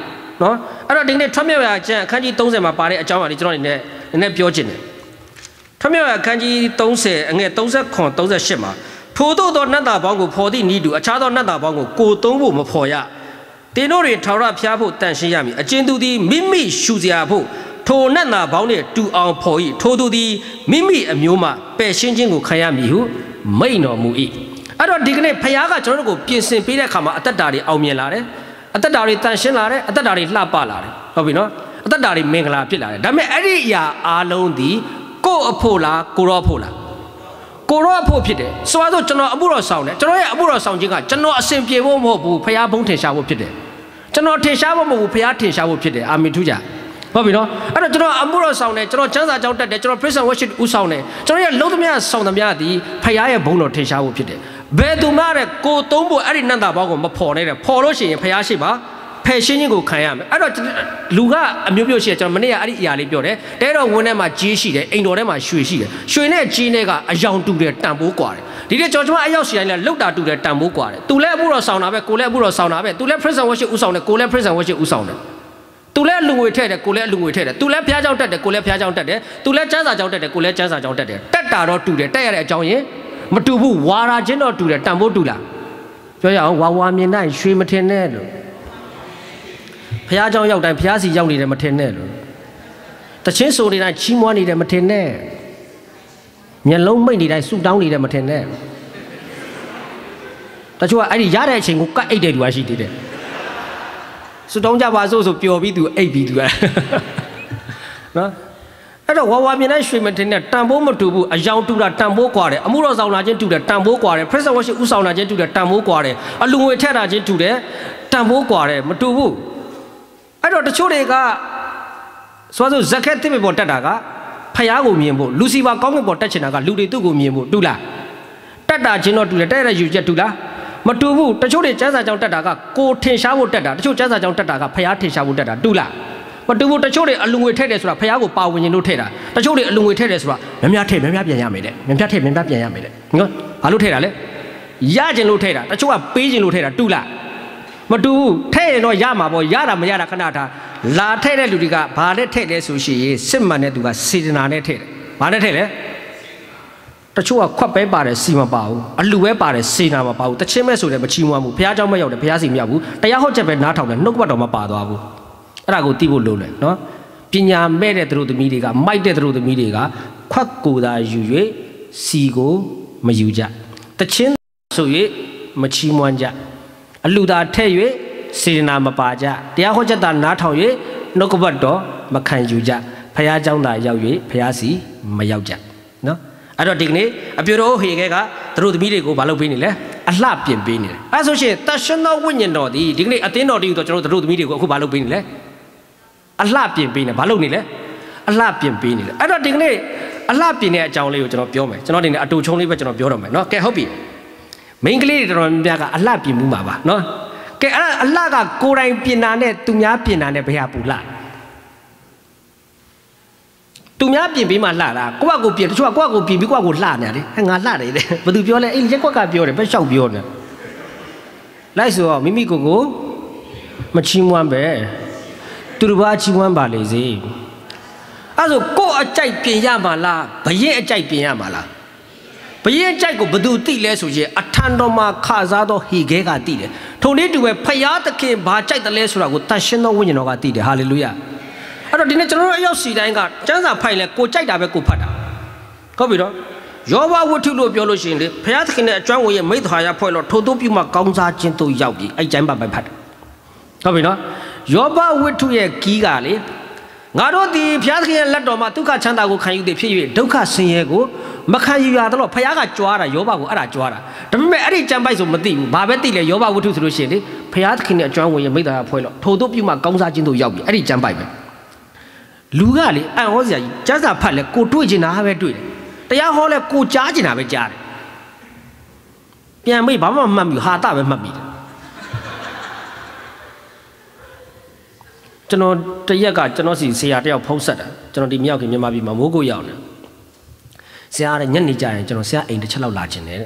နော်အဲ့တော့ဒီကနေ့ထွတ်မြောက်ရာကျမ်းအခန်းကြီး30မှာပါတဲ့အကြောင်းအရာလေးကျွန်တော်အနေနဲ့နည်းနည်းပြောချင်တယ်ထွတ်မြောက်ရာအခန်းကြီး30အငယ်39 38မှာထို့သောသောနတ်သားပေါင်းကိုဖော်သည့်ဤသူအခြားသောနတ်သားပေါင်းကိုကိုသုံးဖို့မဖော်ရ တင်တို့တွေထောင်ရဖျားဖို့တန်ရှင်းရမည်အကျဉ်သူသည်မိမိရှူစရာဖို့ထိုနတ်သားပေါင်းနှင့်တူအောင်ဖော်၏ထိုသူသည်မိမိအမျိုးမှပယ်ရှင်းခြင်းကိုခံရမည်ဟုမိန့်တော်မူ၏အဲ့တော့ဒီကနေ့ဖျားကကျွန်တော်တို့ကိုပြင်ဆင်ပေးတဲ့အခါမှာအသက်တာတွေအောင်မြင်လာတယ်အသက်တာတွေတန်ရှင်းလာတယ်အသက်တာတွေလှပလာတယ်ဟုတ်ပြီနော်အသက်တာတွေမင်္ဂလာဖြစ်လာတယ်ဒါပေမဲ့အဲ့ဒီအရာအားလုံးဒီကို့အဖို့လားကိုရောအဖို့လား ကိုရောအဖို့ဖြစ်တယ်ဆိုတော့ကျွန်တော်အမှုတော်ဆောင်တယ်ကျွန်တော်ရဲ့အမှုတော်ဆောင်ခြင်းကကျွန်တော်အစဉ်ပြေဖို့မဟုတ်ဘူးဖျားဘုံထင်ရှားဖို့ဖြစ်တယ်ကျွန်တော်ထင်ရှားဖို့မဟုတ်ဘူးဖျားထင်ရှားဖို့ဖြစ်တယ်အာမင်ထူးကြဟုတ်ပြီနော်အဲ့တော့ကျွန်တော်အမှုတော်ဆောင်တယ်ကျွန်တော်ချမ်းသာကြောင်းတက်တယ်ကျွန်တော် prison worship ဥဆောင်တယ်ကျွန်တော်ရဲ့လုံးသမျှဆောင်သမျှဒီဖျားရဲ့ဘုံတော်ထင်ရှားဖို့ဖြစ်တယ်ဘယ်သူမှတဲ့ကိုသုံးဖို့အဲ့ဒီနတ်သားဘောင်းကိုမဖော်နဲ့တဲ့ဖော်လို့ရှိရင်ဖျားရှိပါ ဖယ်ရှင်းခြင်းကိုခံရမယ်အဲ့တော့လူကအမျိုးမျိုးရှိတယ်ကျွန်တော်မနေ့ကအဲ့ဒီအရာလေးပြောတယ်တဲတော်ဝင်းထဲမှာကြီးရှိတယ်အိမ်တော်ထဲမှာရွှေရှိတယ်ရွှေနဲ့ကြီးနဲ့ကအယောင်တူတယ်တန်ဖိုးกว่าတယ်ဒီနေ့ကျွန်တော်ကျွန်မအရောက်စီတိုင်းလဲလောက်တာတူတယ်တန်ဖိုးกว่าတယ်သူလည်းအမှုတော်ဆောင်တာပဲကိုလည်းအမှုတော်ဆောင်တာပဲသူလည်း prison worship ဥဆောင်တယ်ကိုလည်း prison worship ဥဆောင်တယ်သူလည်းလူငွေထည့်တယ်ကိုလည်းလူငွေထည့်တယ်သူလည်းဖျားကြောင်တက်တယ်ကိုလည်းဖျားကြောင်တက်တယ်သူလည်းကျန်းစာကြောင်တက်တယ်ကိုလည်းကျန်းစာကြောင်တက်တယ်တက်တာတော့တူတယ်တက်ရတဲ့အကြောင်းရင်မတူဘူးဝါရာချင်းတော့တူတယ်တန်ဖိုးတူလားပြောရအောင်ဝါဝါမြင်နိုင်ရွှေမထင်နဲ့လို့ ဖះเจ้าရောက်တိုင်းဖះစီရောက်နေတယ်မထင်နဲ့လို့တချင်းဆိုနေတိုင်းချီးမွမ်းနေတယ်မထင်နဲ့မျက်လုံးမိတ်နေတိုင်းဆူတောင်းနေတယ်မထင်နဲ့တချို့ကအဲ့ဒီရတဲ့အချိန်ကိုကတ်အိတ်တယ်သူကရှိသေးတယ်ဆူတောင်းကြပါစို့ဆိုပျော်ပြီးသူအိတ်ပြီးသူကနော်အဲ့တော့ဝါဝါမြင်တဲ့ရွှေမတင်နဲ့တန်ဖိုးမတူဘူးအယောင်တူတာတန်ဖိုးกว่าတယ်အမှုတော်ဆောင်လာခြင်းတူတယ်တန်ဖိုးกว่าတယ် press worship ဥဆောင်လာခြင်းတူတယ်တန်ဖိုးกว่าတယ်အလူငွေထက်တာခြင်းတူတယ်တန်ဖိုးกว่าတယ်မတူဘူး အဲ့တော့တချို့တွေကဆိုဆိုဇက်ခက်တစ်ပေပေါ်တက်တာကဖျားကိုမြင်ဖို့လူစီပါကောင်းကင်ပေါ်တက်ချင်တာကလူတွေသူ့ကိုမြင်ဖို့တူလားတက်တာချင်းတော့တူတယ်တက်ရယူချက်တူလားမတူဘူးတချို့တွေကျန်းစာကြောင်တက်တာကကိုထင်ရှားဖို့တက်တာတချို့ကျန်းစာကြောင်တက်တာကဖျားထင်ရှားဖို့တက်တာတူလားမတူဘူးတချို့တွေအလူငွေထည့်တယ်ဆိုတာဖះကိုပါဝင်ရင်တို့ထည့်တာတချို့တွေအလူငွေထည့်တယ်ဆိုတာများများထည့်များများပြန်ရမယ်တဲ့များများထည့်များများပြန်ရမယ်တဲ့နော်ဘာလို့ထည့်တာလဲရကျင်လို့ထည့်တာတချို့ကပေးကျင်လို့ထည့်တာတူလား မတူဘူးထည့်ရင်တော့ရမှာပေါ့ရတာမရတာခဏထားလာထည့်တဲ့လူတွေကဘာနဲ့ထည့်လဲဆိုရှိရင်စစ်မှန်တဲ့သူကစေတနာနဲ့ထည့်တယ်ဘာနဲ့ထည့်လဲတချို့ကခွက်ပဲပါတယ်စီမပါဘူးအလူပဲပါတယ်စေနာမပါဘူးတချင်းမဲ့ဆိုတယ်မချီးမွမ်းဘူးဘုရားเจ้าမရောက်တယ်ဘုရားစီမရောက်ဘူးတရားဟောချက်ပဲနားထောင်တယ်နှုတ်ကပတ်တော်မပါသွားဘူးအဲ့ဒါကိုသိဖို့လိုတယ်နော်ပညာမဲ့တဲ့သူတို့သမီးတွေကမိုက်တဲ့သူတို့သမီးတွေကခွက်ကိုသာယူ၍စီကိုမယူကြတချင်းဆို၍မချီးမွမ်းကြ အလူသာထဲ့၍စေတနာမပါကြတရားဟောချက်သာနားထောင်၍နှုတ်ကပတ်တော်မခံယူကြဖះเจ้าသာရောက်၍ဖះစီမရောက်ကြနော်အဲ့တော့ဒီကနေ့အပြိုတော်ဟေခဲကသူတို့သမီးတွေကိုမလုပ်ပေးနေလဲအလှပြင်ပေးနေတယ်အဲဆိုရှင်တရှင်သောဝိညာဉ်တော်ဒီဒီကနေ့အသင်းတော်တည်းဆိုတော့ကျွန်တော်တို့သမီးတွေကိုအခုမလုပ်ပေးနေလဲအလှပြင်ပေးနေဘာလုပ်နေလဲအလှပြင်ပေးနေတယ်အဲ့တော့ဒီကနေ့ အလှပြင်တဲ့အကြောင်းလေးကိုကျွန်တော်ပြောမယ်ကျွန်တော်ဒီနေ့အတူချုံလေးပဲကျွန်တော်ပြောတော့မယ်နော်ကဲဟုတ်ပြီ မိန်းကလေးတွေတော်တော်များများကအလှပြင်မှုမှာပါနော်ကဲအဲ့အလှကကိုယ်တိုင်ပြင်တာနဲ့သူများပြင်တာနဲ့ဘယ်ဟာပူလှသူများပြင်ပြီးမှလှတာကိုယ့်ဘကိုပြင်တချို့ကကိုယ့်ဘကိုပြင်ပြီးကိုယ့်ဘကိုလှနေတယ်ဟဲ့ငါလှတယ်တဲ့ဘယ်သူပြောလဲအေးရက်ကွက်ကပြောတယ်ဘယ်လျှောက်ပြောနေလိုက်ဆိုတော့မိမိကိုယ်ကိုမချီးမွမ်းပဲသူတစ်ပါးချီးမွမ်းပါလေစေအဲ့ဆိုကိုယ့်အကြိုက်ပြင်ရမှာလားဘရင်အကြိုက်ပြင်ရမှာလားဘ ရင်အကြိုက်ကိုဘယ်သူသိလဲဆိုရင်အထံတော်မှာခစားသောဟေခဲကသိတယ်ထုံလေးတူပဲဖယားသခင်ဘာကြိုက်တယ်လဲဆိုတာကိုတန်ရှင်းသောဝိညာဉ်တော်ကသိတယ်ဟာလေလုယာအဲ့တော့ဒီနေ့ကျွန်တော်တို့အရောက်စီတိုင်းကကျမ်းစာဖိုင်လဲကိုကြိုက်တာပဲကိုဖတ်တာဟုတ်ပြီနော်ယောဘဝတ္ထုလို့ပြောလို့ရှိရင်လေဖယားသခင်ရဲ့အကျွမ်းဝင်ရဲ့မိသားရဖွဲ့လို့ထိုတို့ပြုမှကောင်းစားခြင်းတို့ရောက်ပြီအဲ့ကျမ်းပါပဲဖတ်တယ်ဟုတ်ပြီနော်ယောဘဝတ္ထုရဲ့ကီးကလေငါတို့ဒီဘုရားသခင်ရဲ့လက်တော်မှာဒုက္ခချမ်းသာကိုခံယူသည်ဖြစ်၍ဒုက္ခဆင်းရဲကို မခံယူရတော့ဘုရားကကြွားတာယောဘကိုအဲ့ဒါကြွားတာဒါပေမဲ့အဲ့ဒီကြံပိုက်ဆိုမသိဘူးဘာပဲသိလဲယောဘဝတ္ထုဆိုလို့ရှိရင်လေဘုရားသခင်ရဲ့အကျွမ်းဝင်ရဲ့မိသားရဖွဲ့လို့ထိုတို့ပြုမှကောင်းစားခြင်းတို့ရောက်ပြီအဲ့ဒီကြံပိုက်ပဲလူကလေအံ့ဩစရာကြီးကျမ်းစာဖတ်လဲကိုတွေ့ကျင်တာပဲတွေ့တယ်တရားဟောလဲကိုကြားကျင်တာပဲကြားတယ်ပြန်မေးဘာမှမမှတ်မိဟာတာပဲမှတ်မိတယ်ကျွန်တော်တရက်ကကျွန်တော်စီဆရာတယောက်ဖုံးဆက်တာကျွန်တော်ဒီမြောက်ခင်မြန်မာပြည်မှာမိုးကုတ်ရောက်နေ ဆရာကညနေကြရင်ကျွန်တော်ဆရာအိမ်တစ်ချက်လောက်လာခြင်းတယ်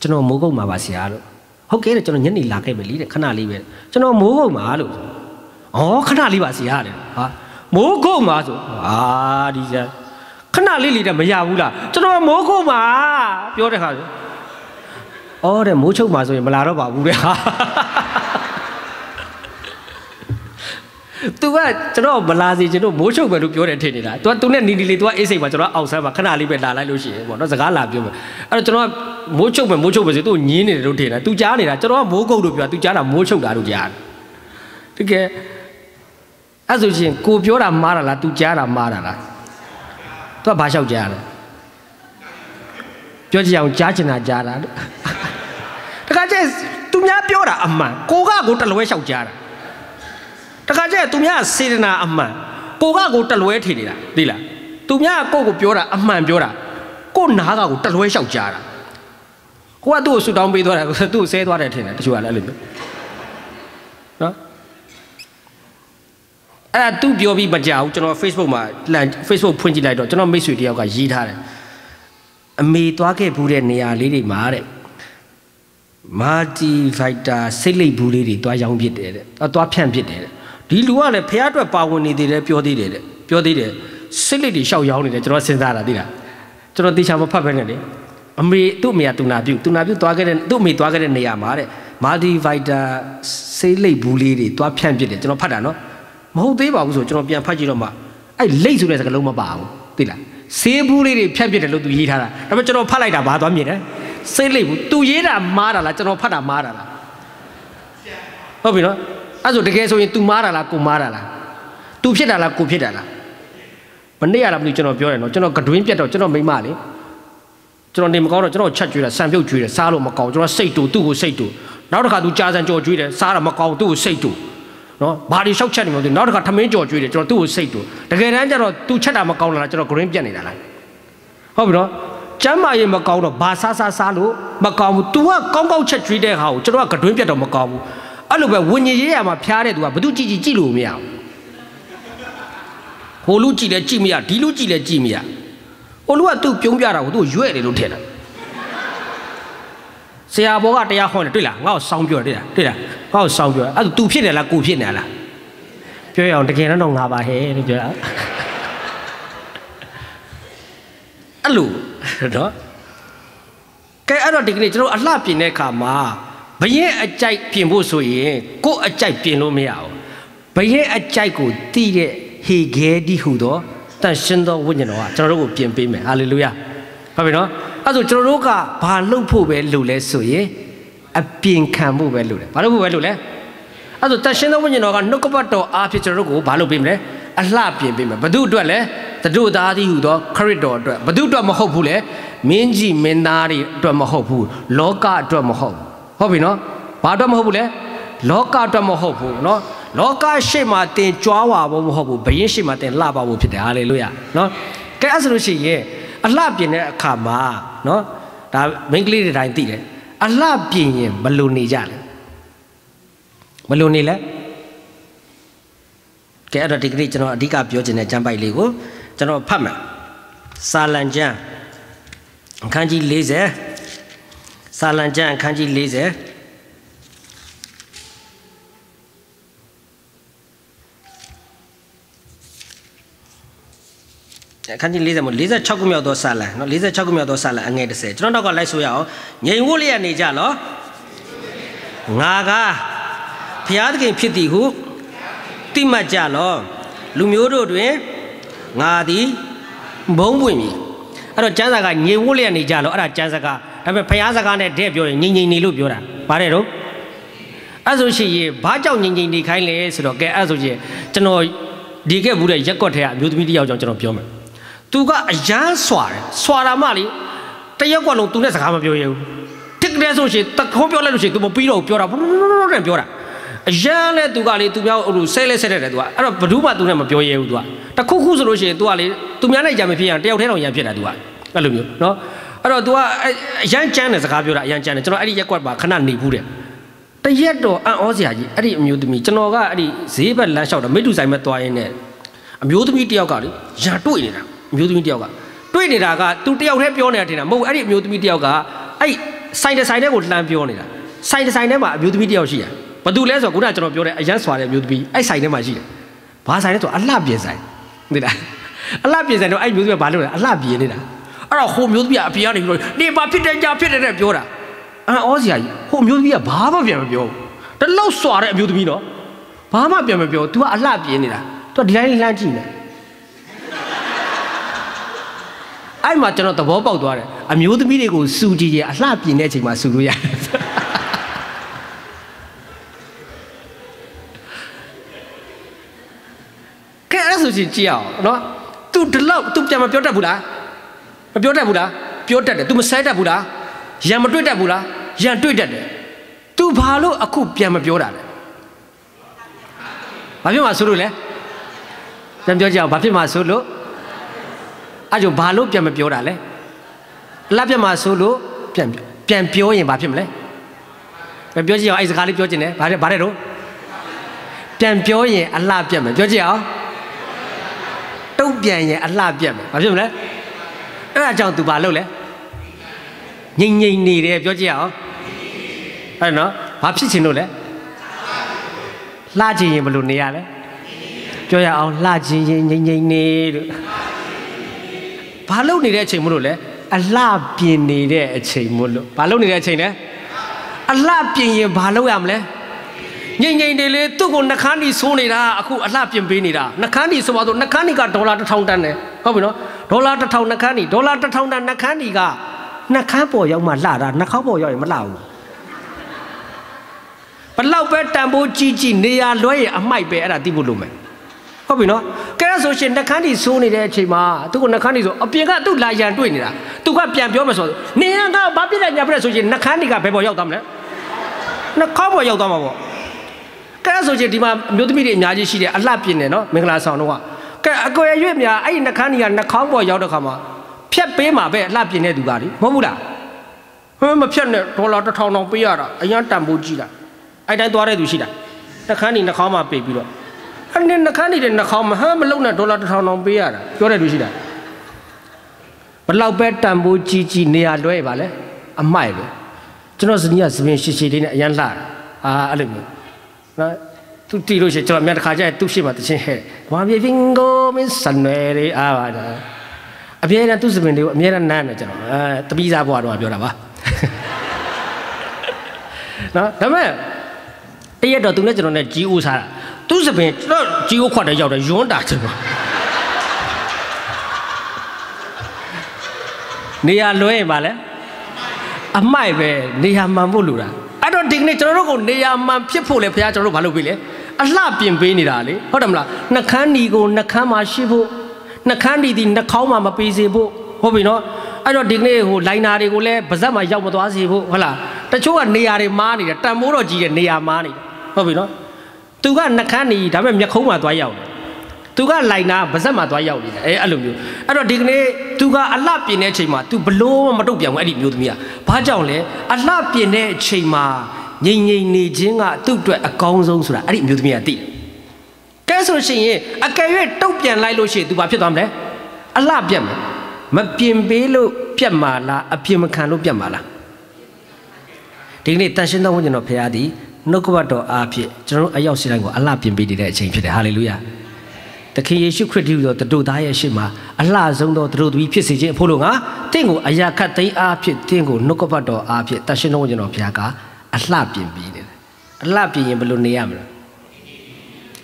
ကျွန်တော်မိုးကုတ်မှာပါဆရာလို့ဟုတ်ကဲ့ကျွန်တော်ညနေလာခဲ့ပဲလीတဲ့ခဏလေးပဲကျွန်တော်မိုးကုတ်မှာလို့ဩခဏလေးပါဆရာတဲ့ဟာမိုးကုတ်မှာဆိုအာဒီဆရာခဏလေးလေးတဲ့မရဘူးလားကျွန်တော်မိုးကုတ်မှာပြောတဲ့ခါဆိုဩတဲ့မိုးချုပ်မှာဆိုရင်မလာတော့ပါဘူးတဲ့ဟာ သူကကျွန်တော်မလာစီကျွန်တော်မိုးချုပ်ပဲလို့ပြောတယ်ထင်နေတာ तू ကသူနဲ့နီနီလေး तू ကအေးစိတ်မှာကျွန်တော်အောက်ဆန်းမှာခဏလေးပဲလာလိုက်လို့ရှိရင်ပေါ့နော်စကားလာပြောမယ်အဲ့တော့ကျွန်တော်ကမိုးချုပ်ပဲမိုးချုပ်ပဲဆိုသူ့ညင်းနေတယ်လို့ထင်တာ तू ကြားနေတာကျွန်တော်ကမိုးကုတ်လို့ပြော तू ကြားတာမိုးချုပ်တာလို့ကြားတယ်တကယ်အဲ့ဆိုရှင်ကိုပြောတာမှားတာလား तू ကြားတာမှားတာလား तू ကဘာလျှောက်ကြားလဲပြောကြည့်အောင်ကြားချင်တာကြားတာတခါကျသူများပြောတာအမှန်ကိုကကိုတလွဲလျှောက်ကြားတာ တခါကျသူများစေတနာအမှန်ကိုကကိုတလွဲထင်နေတာသိလားသူများကိုကိုပြောတာအမှန်ပြောတာကိုနားကကိုတလွဲလျှောက်ကြားတာကိုကသူ့ကိုဆူတောင်းပေးသွားတာကိုသူ့ကိုဆဲသွားတယ်ထင်တယ်တချို့ကလည်းအဲ့လိုမျိုးနော်အဲ့ဒါသူပြောပြီးမကြောက်ကျွန်တော် Facebook မှာ Facebook ဖွင့်ကြည့်လိုက်တော့ကျွန်တော်မိတ်ဆွေတယောက်ကရေးထားတယ်အမေသွားခဲ့ဘူးတဲ့နေရာလေးတွေမှာတဲ့မာတီဖိုက်တာစိတ်လိပ်ဘူးလေးတွေတွားရောင်းဖြစ်တယ်တဲ့။တွားဖြန့်ဖြစ်တယ်တဲ့။ ဒီလူကလည်းဖះအတွက်ပါဝင်နေသေးတယ်ပြောသေးတယ်တဲ့။ပြောသေးတယ်စိတ်လိပ်တွေရှောက်ရောင်းနေတယ်ကျွန်တော်စဉ်းစားတာသိလား။ကျွန်တော်တေချာမဖတ်ပဲနဲ့လေ။အမေသူ့အမေကတူနာပြုတူနာပြုတွားခဲ့တဲ့သူ့အမေတွားခဲ့တဲ့နေရာမှာတဲ့မာတီဖိုက်တာစိတ်လိပ်ဘူးလေးတွေတွားဖြန့်ဖြစ်တယ်ကျွန်တော်ဖတ်တာနော်။မဟုတ်သေးပါဘူးဆိုကျွန်တော်ပြန်ဖတ်ကြည့်တော့မှအဲ့လိပ်ဆိုတဲ့စကားလုံးမပါဘူးသိလား။ဆေးဘူးလေးတွေဖြန့်ဖြစ်တယ်လို့သူရေးထားတာ။ဒါပေမဲ့ကျွန်တော်ဖတ်လိုက်တာဘာသွားမြင်လဲ။စိတ်လိပ်ဘူးသူရေးတာမားတာလားကျွန်တော်ဖတ်တာမားတာလားဟုတ်ပြီနော် အဲ့ဆိုတကယ်ဆိုရင် तू မားတာလားကိုမားတာလား तू ဖြစ်တာလားကိုဖြစ်တာလားမနေ့ရတာမလို့ကျွန်တော်ပြောတယ်နော်ကျွန်တော်ကတွင်းပြတ်တော့ကျွန်တော်မိမလေးကျွန်တော်နေမကောင်းတော့ကျွန်တော်ချက်ကျွေးတာဆံပြုတ်ကျွေးတယ်စားလို့မကောင်းကျွန်တော်စိတ်တူသူ့ကိုစိတ်တူနောက်တစ်ခါ तू ကြာစံကြော်ကျွေးတယ်စားတာမကောင်းသူ့ကိုစိတ်တူနော်ဘာတွေရှောက်ချက်နေမလို့နောက်တစ်ခါထမင်းကြော်ကျွေးတယ်ကျွန်တော်သူ့ကိုစိတ်တူတကယ်တမ်းကျတော့ तू ချက်တာမကောင်းလားကျွန်တော် green ပြတ်နေတာလားဟုတ်ပြီနော်ကျမ်းမာရေးမကောင်းတော့ဘာစားစားစားလို့မကောင်းဘူး तू ကကောင်းကောင်းချက်ကျွေးတဲ့ဟာကိုကျွန်တော်ကကတွင်းပြတ်တော့မကောင်းဘူး အဲ့လိုပဲဝิญဉ်ရေးရမှာဖျားတဲ့ तू ကဘသူကြည့်ကြည့်ကြည့်လို့မရဘူးဟိုလူကြည့်လဲကြည့်မရဒီလူကြည့်လဲကြည့်မရဟိုလူကသူ့ပြုံးပြတာကိုသူ့ရွဲ့တယ်လို့ထင်တာဆရာဘောကတရားဟောတယ်တွေ့လားငါ့ကိုစောင်းပြောတယ်တွေ့လားငါ့ကိုစောင်းပြောအဲ့ဒါ तू ဖြစ်တယ်လားကိုဖြစ်နေလားပြောရအောင်တကယ်တော့ငါပါဟဲ့လို့ပြောတာအဲ့လိုနော်ကဲအဲ့တော့ဒီကနေ့ကျွန်တော်အလှပြင်တဲ့အခါမှာ ဘရင်အကြိုက်ပြင်ဖို့ဆိုရင်ကိုယ်အကြိုက်ပြင်လို့မရဘူးဘရင်အကြိုက်ကိုတီးတဲ့ဟေဂဲဒီဟူသောတန်ရှင်သောဝိညာဉ်တော်ကကျွန်တော်တို့ကိုပြင်ပေးမယ်ဟာလေလုယာဟုတ်ပြီနော်အဲ့ဆိုကျွန်တော်တို့ကဘာလုပ်ဖို့ပဲလုပ်လဲဆိုရင်အပြင်ခံဖို့ပဲလုပ်တယ်ဘာလုပ်ဖို့ပဲလုပ်လဲအဲ့ဆိုတန်ရှင်သောဝိညာဉ်တော်ကနှုတ်ကပတ်တော်အားဖြင့်ကျွန်တော်တို့ကိုဘာလုပ်ပေးမလဲအလှပြင်ပေးမယ်ဘု து အတွက်လဲတတို့သားသည်ဟူသောခရစ်တော်အတွက်ဘု து အတွက်မဟုတ်ဘူးလေမင်းကြီးမင်းသားတွေအတွက်မဟုတ်ဘူးလောကအတွက်မဟုတ် ဟုတ်ပြီနော်ဘာအတွက်မဟုတ်ဘူးလဲလောကအတွက်မဟုတ်ဘူးနော်လောကရှိမှတင်ကြွားဝါဖို့မဟုတ်ဘူးဘယင်းရှိမှတင်လှပါဖို့ဖြစ်တယ်ဟာလေလုယာနော်ကဲအဲ့ဆိုလို့ရှိရင်အလှပြင်တဲ့အခါမှာနော်ဒါမိန်းကလေးတွေတိုင်းသိတယ်အလှပြင်ရင်ဘယ်လိုနေကြလဲဘယ်လိုနေလဲကဲအဲ့တော့ဒီကနေ့ကျွန်တော်အဓိကပြောချင်တဲ့ကျမ်းပိုက်လေးကိုကျွန်တော်ဖတ်မယ်စာလံကျမ်းအခန်းကြီး40 စာလံကျမ်းအခန်းကြီး40အခန်းကြီး40မို့46ခုမြောက်သောစာလံเนาะ46ခုမြောက်သောစာလံအငယ်30ကျွန်တော်တော့ကလိုက်ဆိုရအောင်ငြိမ်ဝတ်လျက်နေကြလောငါကဘုရားသခင်ဖြစ်သည်ဟုတိမှတ်ကြလောလူမျိုးတို့တွင်ငါသည်ဘုံပွင့်ပြီအဲ့တော့ကျမ်းစာကငြိမ်ဝတ်လျက်နေကြလောအဲ့ဒါကျမ်းစာက ဒါပေမဲ့ဘုရားစကားနဲ့တဲ့ပြောရင်ငြိမ်ငြိမ်နေလို့ပြောတာဗါတယ်တော့အဲ့ဆိုရှိရင်ဘာကြောင့်ငြိမ်ငြိမ်နေခိုင်းလဲဆိုတော့ကဲအဲ့ဆိုရှင်ကျွန်တော်ဒီခဲ့ဘူးတဲ့ရက်ကွက်ထဲကအမျိုးသမီးတစ်ယောက်ကြောင့်ကျွန်တော်ပြောမယ်သူကအရန်စွာတယ်စွာတာမှလေတရက်ကွက်လုံးသူနဲ့စကားမပြောရဘူးတစ်ကလေးဆိုရှင်တခုံးပြောလိုက်လို့ရှိရင်သူမပြီးတော့ပြောတာဘနဲ့ပြောတာအရန်လဲသူကလေသူများဟိုဆဲလဲဆဲတယ်သူကအဲ့တော့ဘ누구မှသူနဲ့မပြောရဘူးသူကတခုခုဆိုလို့ရှိရင်သူကလေသူများနဲ့ကြံမဖြစ်ရင်တယောက်တည်းတော့ရန်ဖြစ်တာသူကအဲ့လိုမျိုးနော် အဲ့တော့ तू ကအရန်ကျန်းတဲ့စကားပြောတာအရန်ကျန်းတယ်ကျွန်တော်အဲ့ဒီရက်ကွက်မှာခဏနေဘူးတဲ့တရက်တော့အံ့ဩစရာကြီးအဲ့ဒီအမျိုးသမီးကျွန်တော်ကအဲ့ဒီဈေးဘက်လမ်းလျှောက်တော့မိတူဆိုင်မဲ့သွားရင်းနဲ့အမျိုးသမီးတယောက်ကလေရန်တွေ့နေတာအမျိုးသမီးတယောက်ကတွေ့နေတာက तू တယောက်တည်းပြောနေတာတင်တာမဟုတ်အဲ့ဒီအမျိုးသမီးတယောက်ကအဲ့ဆိုင်တစ်ဆိုင်ထဲကိုလှမ်းပြောနေတာဆိုင်တစ်ဆိုင်ထဲမှာအမျိုးသမီးတယောက်ရှိတယ်ဘာတူလဲဆိုတော့ခုနကကျွန်တော်ပြောတဲ့အရန်စွာတဲ့အမျိုးသမီးအဲ့ဆိုင်ထဲမှာရှိတယ်ဘာဆိုင်လဲဆိုတော့အလှပြင်ဆိုင်သိလားအလှပြင်ဆိုင်တော့အဲ့မျိုးသမီးကဘာလုပ်လဲအလှပြင်နေတာ အဲ့တော့ဟိုမျိုးသမီးကအပြင်ကနေပြီးတော့နေပါဖြစ်တယ်ကြာဖြစ်တယ်တဲ့ပြောတာအော်စရာကြီးဟိုမျိုးသမီးကဘာမှပြန်မပြောဘူးတလောက်စွာတဲ့အမျိုးသမီးနော်ဘာမှပြန်မပြော तू ကအလှပြင်းနေတာ तू ဒီတိုင်းလှမ်းကြည့်နေအဲ့မှာကျွန်တော်သဘောပေါက်သွားတယ်အမျိုးသမီးတွေကိုစူကြည့်ရအလှပြင်းတဲ့အချိန်မှာစူလို့ရတယ်ကဲအဲ့ဆိုရှင်ကြည့်အောင်နော် तू ဒီလောက် तू ပြန်မပြောတတ်ဘူးလား မပြောတတ်ဘူးလားပြောတတ်တယ် तू မဆဲတတ်ဘူးလားရံမတွေ့တတ်ဘူးလားရံတွေ့တတ်တယ် तू ဘာလို့အခုပြန်မပြောတာလဲဘာဖြစ်မှဆိုလို့လဲပြန်ပြောကြအောင်ဘာဖြစ်မှဆိုလို့အဲ့ကြောင့်ဘာလို့ပြန်မပြောတာလဲအလားပြန်မှဆိုလို့ပြန်ပြန်ပြောရင်ဘာဖြစ်မလဲပြန်ပြောကြည့်အောင်အဲ့စကားလေးပြောချင်တယ်ဘာလဲဘာလဲတော့ပြန်ပြောရင်အလှပြတ်မယ်ပြောကြည့်အောင်တုံ့ပြန်ရင်အလှပြတ်မယ်ဘာဖြစ်မလဲ အဲ့ဒါကြောင့် तू ဘာလုပ်လဲငိမ့်ငိမ့်နေတယ်ပြောကြည့်အောင်အဲ့နော်ဘာဖြစ်ချင်လို့လဲလှချင်ရင်ဘယ်လိုနေရလဲပြောရအောင်လှချင်ရင်ငိမ့်ငိမ့်နေလို့ဘာလုပ်နေတဲ့အချိန်မလို့လဲအလှပြင်နေတဲ့အချိန်မလို့ဘာလုပ်နေတဲ့အချိန်လဲအလှပြင်ရင်ဘာလုပ်ရမလဲငိမ့်ငိမ့်နေလေသူ့ကိုနှခမ်းဒီဆိုးနေတာအခုအလှပြင်ပေးနေတာနှခမ်းဒီဆိုပါတော့နှခမ်းဒီကဒေါ်လာ1000တန်းတယ်ဟုတ်ပြီနော် ဒေါ်လာ1000နှခမ်းဒီဒေါ်လာ1000တန်းနှခမ်းဒီကနှခမ်းပေါ်ရောက်မှလှတာနှခေါင်းပေါ်ရောက်ရင်မလှဘူးဘလောက်ပဲတန်ဖိုးကြီးကြီးနေရာလွဲရင်အမိုက်ပဲအဲ့ဒါသိဖို့လိုမယ်ဟုတ်ပြီနော်ကဲဒါဆိုရှင်နှခမ်းဒီဆိုးနေတဲ့အချိန်မှာသူကနှခမ်းဒီဆိုအပြင်ကသူ့လာရန်တွေ့နေတာသူကပြန်ပြောမယ်ဆိုနေရကဘာပြစ်တဲ့ညာပြစ်ဆိုရှင်နှခမ်းဒီကဘယ်ပေါ်ရောက်သွားမလဲနှခေါင်းပေါ်ရောက်သွားမှာပေါ့ကဲဒါဆိုရှင်ဒီမှာမျိုးသမီးတွေအများကြီးရှိတယ်အလှပြင်တယ်နော်မင်္ဂလာဆောင်တော့ ကဲအကွယ်ရွေ့များအဲ့ဒီနှခမ်းဒီကနှခေါင်းပေါ်ရောက်တဲ့ခါမှာဖြတ်ပေးမှာပဲအလှပြင်တဲ့သူကလေမဟုတ်ဘူးလားဟမ်မဖြတ်နဲ့ဒေါ်လာတစ်ထောင်တောင်ပေးရတာအရင်တန်ဖိုးကြီးတာအဲ့တိုင်းသွားတဲ့သူရှိတာနှခမ်းဒီနှခေါင်းမှာပေးပြီးတော့အဲ့ဒီနှခမ်းနေတဲ့နှခေါင်းမှာဟမ်မလုံနဲ့ဒေါ်လာတစ်ထောင်တောင်ပေးရတာပြောတဲ့သူရှိတာဘလောက်ပဲတန်ဖိုးကြီးကြီးနေရလွဲပါလေအမိုက်ပဲကျွန်တော်ဇနီးကသပင်ရှည်ရှည်လေးနဲ့အရန်လှတာအာအဲ့လိုမျိုးနော် သူတီးလို့ရှိရင်ကျွန်တော်အများတစ်ခါကျရင်သူ့ရှိမှတချင်းဟဲ့ဝါပြေဖင်ကိုမင်းစနွယ်လေးအားပါတာအမြဲတမ်းသူ့စပင်တွေကိုအမြဲတမ်းနမ်းတယ်ကျွန်တော်အဲတပီးစားဘွားတော့ပြောတာပါနော်ဒါမဲ့တရက်တော့သူနဲ့ကျွန်တော်နဲ့ကြီးအိုးစားတာသူ့စပင်ကျွန်တော်ကြီးအိုးခွတ်တဲ့ရောက်တယ်ယွန်းတာကျွန်တော်နေရာလွဲရင်ပါလဲအမိုက်ပဲနေရာမှန်ဖို့လူတာအဲ့တော့ဒီကနေ့ကျွန်တော်တို့ကိုနေရာမှန်ဖြစ်ဖို့လေဘုရားကျွန်တော်တို့ဘာလုပ်ပေးလဲ အလှပြင်ပေးနေတာလေဟုတ်တယ်မလားနှခမ်းဒီကိုနှခမ်းမှာရှိဖို့နှခမ်းဒီဒီနှခေါင်းမှာမပေးစေဖို့ဟုတ်ပြီနော်အဲ့တော့ဒီကနေ့ဟိုလိုင်နာတွေကိုလည်းဗဇက်မှာရောက်မသွားစေဖို့ဟုတ်လားတချို့ကနေရာတွေမားနေတယ်တန်မိုးတော့ကြီးတယ်နေရာမားနေတယ်ဟုတ်ပြီနော်သူကနှခမ်းနေဒါပေမဲ့မျက်ခုံးမှာသွားရောက်တယ်သူကလိုက်နာဗဇက်မှာသွားရောက်နေတယ်အဲအဲ့လိုမျိုးအဲ့တော့ဒီကနေ့သူကအလှပြင်တဲ့အချိန်မှာ तू ဘလို့မတုတ်ပြန်ဘူးအဲ့ဒီမျိုးသမီးကဘာကြောင့်လဲအလှပြင်တဲ့အချိန်မှာ ငြိမ်ငြိမ်နေခြင်းကသူ့အတွက်အကောင်းဆုံးဆိုတာအဲ့ဒီမျိုးသမီးကသိတယ်ကဲဆိုရှင်ရင်အကယ်၍တုတ်ပြန်လိုက်လို့ရှိရင် तू ဘာဖြစ်သွားမလဲအလှပြတ်မယ်မပြင်ပေးလို့ပြတ်မှာလားအပြင်မခံလို့ပြတ်မှာလားဒီကနေ့တန်ရှင်းသောဝိညာဉ်တော်ဖခင်သည်နှုတ်ကပတ်တော်အားဖြင့်ကျွန်တော်တို့အရောက်စီတိုင်းကိုအလှပြင်ပေးနေတဲ့အချိန်ဖြစ်တယ်ဟာလေလုယာသခင်ယေရှုခရစ်တုသောတတို့သားရဲ့ရှေ့မှာအလှဆုံးသောတတို့သမီးဖြစ်စေခြင်းအဖို့လို့ငါတင့်ကိုအရာခတ်သိမ်းအားဖြင့်တင့်ကိုနှုတ်ကပတ်တော်အားဖြင့်တန်ရှင်းသောဝိညာဉ်တော်ဖခင်က အလှပြင်ပေးနေတယ်အလှပြင်ရင်ဘယ်လိုနေရမလဲ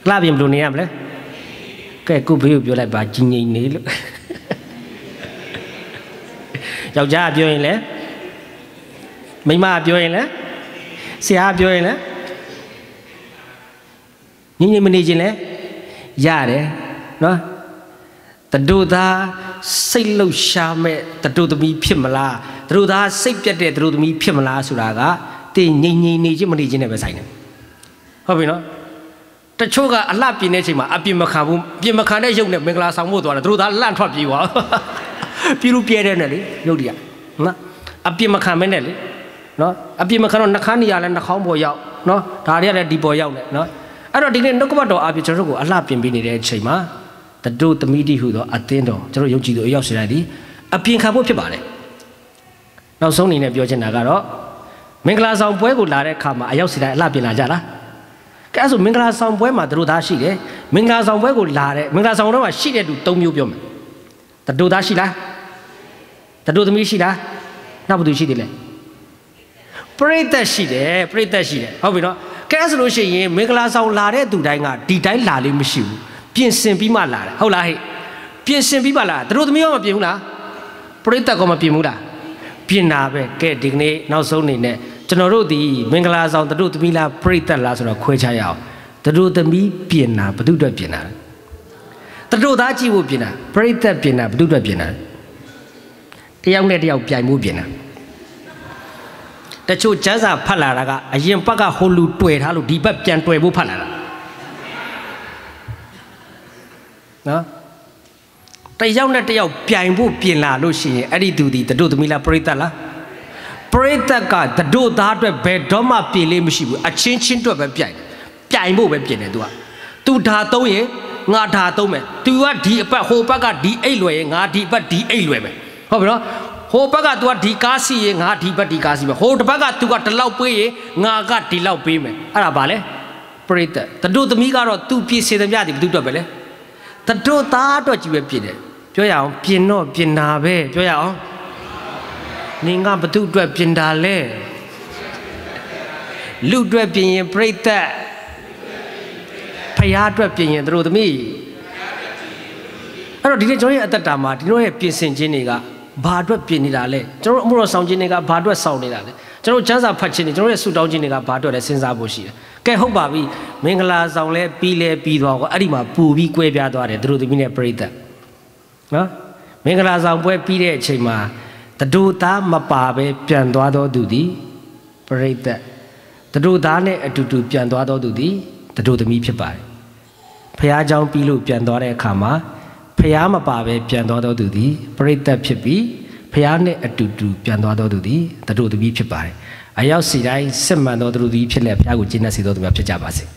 အလှပြင်ဘယ်လိုနေရမလဲကဲခုဘေးကိုပြောလိုက်ပါကြီးငိမ့်နေလို့ယောက်ျားပြောရင်လည်းမိန်းမပြောရင်လည်းဆရာပြောရင်လည်းငင်းငင်းမနေခြင်းလဲရတယ်နော်တတို့သားစိတ်လှုပ်ရှားမဲ့တတို့သမီးဖြစ်မလားတတို့သားစိတ်ပြတ်တဲ့တတို့သမီးဖြစ်မလားဆိုတာက တင်းငိမ့်ငိမ့်နေခြင်းမနေခြင်းနဲ့ပဲဆိုင်တယ်ဟုတ်ပြီနော်တချို့ကအလှပြင်းတဲ့အချိန်မှာအပြင်းမခံဘူးပြင်မခံတဲ့ရုပ်နဲ့မင်္ဂလာဆောင်ဖို့သွားတယ်သူတို့သားလန့်ထွက်ပြေးသွားပြေးလို့ပြဲတဲ့နဲ့လေရုပ်တည်းကနော်အပြင်းမခံမဲနဲ့လေနော်အပြင်းမခံတော့နှခမ်းနေရလဲနှခေါင်းပေါ်ရောက်နော်ဒါတွေကလည်းဒီပေါ်ရောက်နေနော်အဲ့တော့ဒီနေ့နှုတ်ကပတ်တော်အပြည့်ကျွန်တော်တို့ကိုအလှပြင်ပေးနေတဲ့အချိန်မှာတတို့သမီးတိဟုသောအသင်းတော်ကျွန်တော်ယုံကြည်သူအရောက်စေတိုင်းဒီအပြင်ခံဖို့ဖြစ်ပါတယ်နောက်ဆုံးအနေနဲ့ပြောချင်တာကတော့ မင်္ဂလာဆောင်ပွဲကိုလာတဲ့အခါမှာအရောက်စေတိုင်းအလှပြင်လာကြလားကဲအဲ့ဆိုမင်္ဂလာဆောင်ပွဲမှာတို့သားရှိတယ်မင်္ဂလာဆောင်ပွဲကိုလာတဲ့မင်္ဂလာဆောင်တော့မှာရှိတဲ့သူ၃မျိုးပြောမယ်တတို့သားရှိလားတတို့သမီးရှိလားနောက်ဘယ်သူရှိသေးလဲပရိသတ်ရှိတယ်ပရိသတ်ရှိတယ်ဟုတ်ပြီနော်ကဲဆိုလို့ရှိရင်မင်္ဂလာဆောင်လာတဲ့သူတိုင်းကဒီတိုင်းလာလေးမရှိဘူးပြင်ဆင်ပြီးမှလာတယ်ဟုတ်လားဟဲ့ပြင်ဆင်ပြီးမှလာတတို့သမီးရောမပြင်ဘူးလားပရိသတ်ကမပြင်ဘူးလားပြင်တာပဲကဲဒီကနေ့နောက်ဆုံးအနေနဲ့ ကျွန်တော်တို့ဒီမင်္ဂလာဆောင်တတို့သမီးလားပရိသတ်လားဆိုတော့ခွဲခြားရအောင်တတို့သမီးပြင်တာဘု து အတွက်ပြင်တာတတို့သားကြည့်ဖို့ပြင်တာပရိသတ်ပြင်တာဘု து အတွက်ပြင်တာတယောက်နဲ့တယောက်ပြိုင်မှုပြင်တာတချို့ကျန်းစာဖတ်လာတာကအရင်ဘက်ကဟိုလူတွေ့ထားလို့ဒီဘက်ပြန်တွေ့ဖို့ဖတ်လာတာနော်တယောက်နဲ့တယောက်ပြိုင်ဖို့ပြင်လာလို့ရှိရင်အဲ့ဒီသူဒီတတို့သမီးလားပရိသတ်လား ပရိသတ်ကတတို့သားအတွက်ဘယ်တော့မှပြေလေးမရှိဘူးအချင်းချင်းအတွက်ပဲပြိုင်ပြိုင်ဖို့ပဲပြင်တယ်သူကသူဓာသုံးရင်ငါဓာသုံးမယ်သူကဒီအပတ်ဟိုဘက်ကဒီအိတ်လွယ်ရင်ငါဒီဘက်ဒီအိတ်လွယ်မယ်ဟုတ်ပြီနော်ဟိုဘက်က तू ကဒီကားစီရင်ငါဒီဘက်ဒီကားစီမယ်ဟိုတစ်ဘက်က तू ကဒီလောက်ပေးရင်ငါကဒီလောက်ပေးမယ်အဲ့ဒါဘာလဲပရိသတ်တတို့သမီးကတော့သူပြည့်စင်သမျှဒီဘသူအတွက်ပဲလေတတို့သားအတွက်ကြီးပဲပြင်တယ်ပြောရအောင်ပြင်တော့ပြင်တာပဲပြောရအောင် နင်ကဘသူအတွက်ပြင်တာလဲလူအတွက်ပြင်ရင်ပရိသတ်ဖယားအတွက်ပြင်ရင်တို့သမီးအဲ့တော့ဒီနေ့ကျွန်တော်ရဲ့အသက်တာမှာဒီတို့ရဲ့ပြင်ဆင်ခြင်းတွေကဘာအတွက်ပြင်နေတာလဲကျွန်တော်အမှုတော်ဆောင်ခြင်းတွေကဘာအတွက်ဆောင်နေတာလဲကျွန်တော်ချမ်းစာဖတ်ခြင်းတွေကျွန်တော်ရဲ့ဆူတောင်းခြင်းတွေကဘာအတွက်လဲစဉ်းစားဖို့ရှိတယ်ကဲဟုတ်ပါပြီမင်္ဂလာဆောင်လဲပြီးလဲပြီးသွားတော့အဲ့ဒီမှာပူပြီးကွဲပြားသွားတယ်သူတို့သမီးနဲ့ပြိသက်နော်မင်္ဂလာဆောင်ပွဲပြီးတဲ့အချိန်မှာ တဒူသားမပါပဲပြန်သွားတော့သူသည်ပြိသက်တဒူသားနဲ့အတူတူပြန်သွားတော့သူသည်တဒူသမီးဖြစ်ပါတယ်ဖះเจ้าပြီးလို့ပြန်သွားတဲ့အခါမှာဖះမပါပဲပြန်သွားတော်သူသည်ပရိသတ်ဖြစ်ပြီးဖះနဲ့အတူတူပြန်သွားတော်သူသည်တတို့သမီးဖြစ်ပါတယ်အရောက်စီတိုင်းစစ်မှန်တော်သူသည်ဖြစ်လက်ဖះကိုကျင့်တတ်စေတော်သူများဖြစ်ကြပါစေ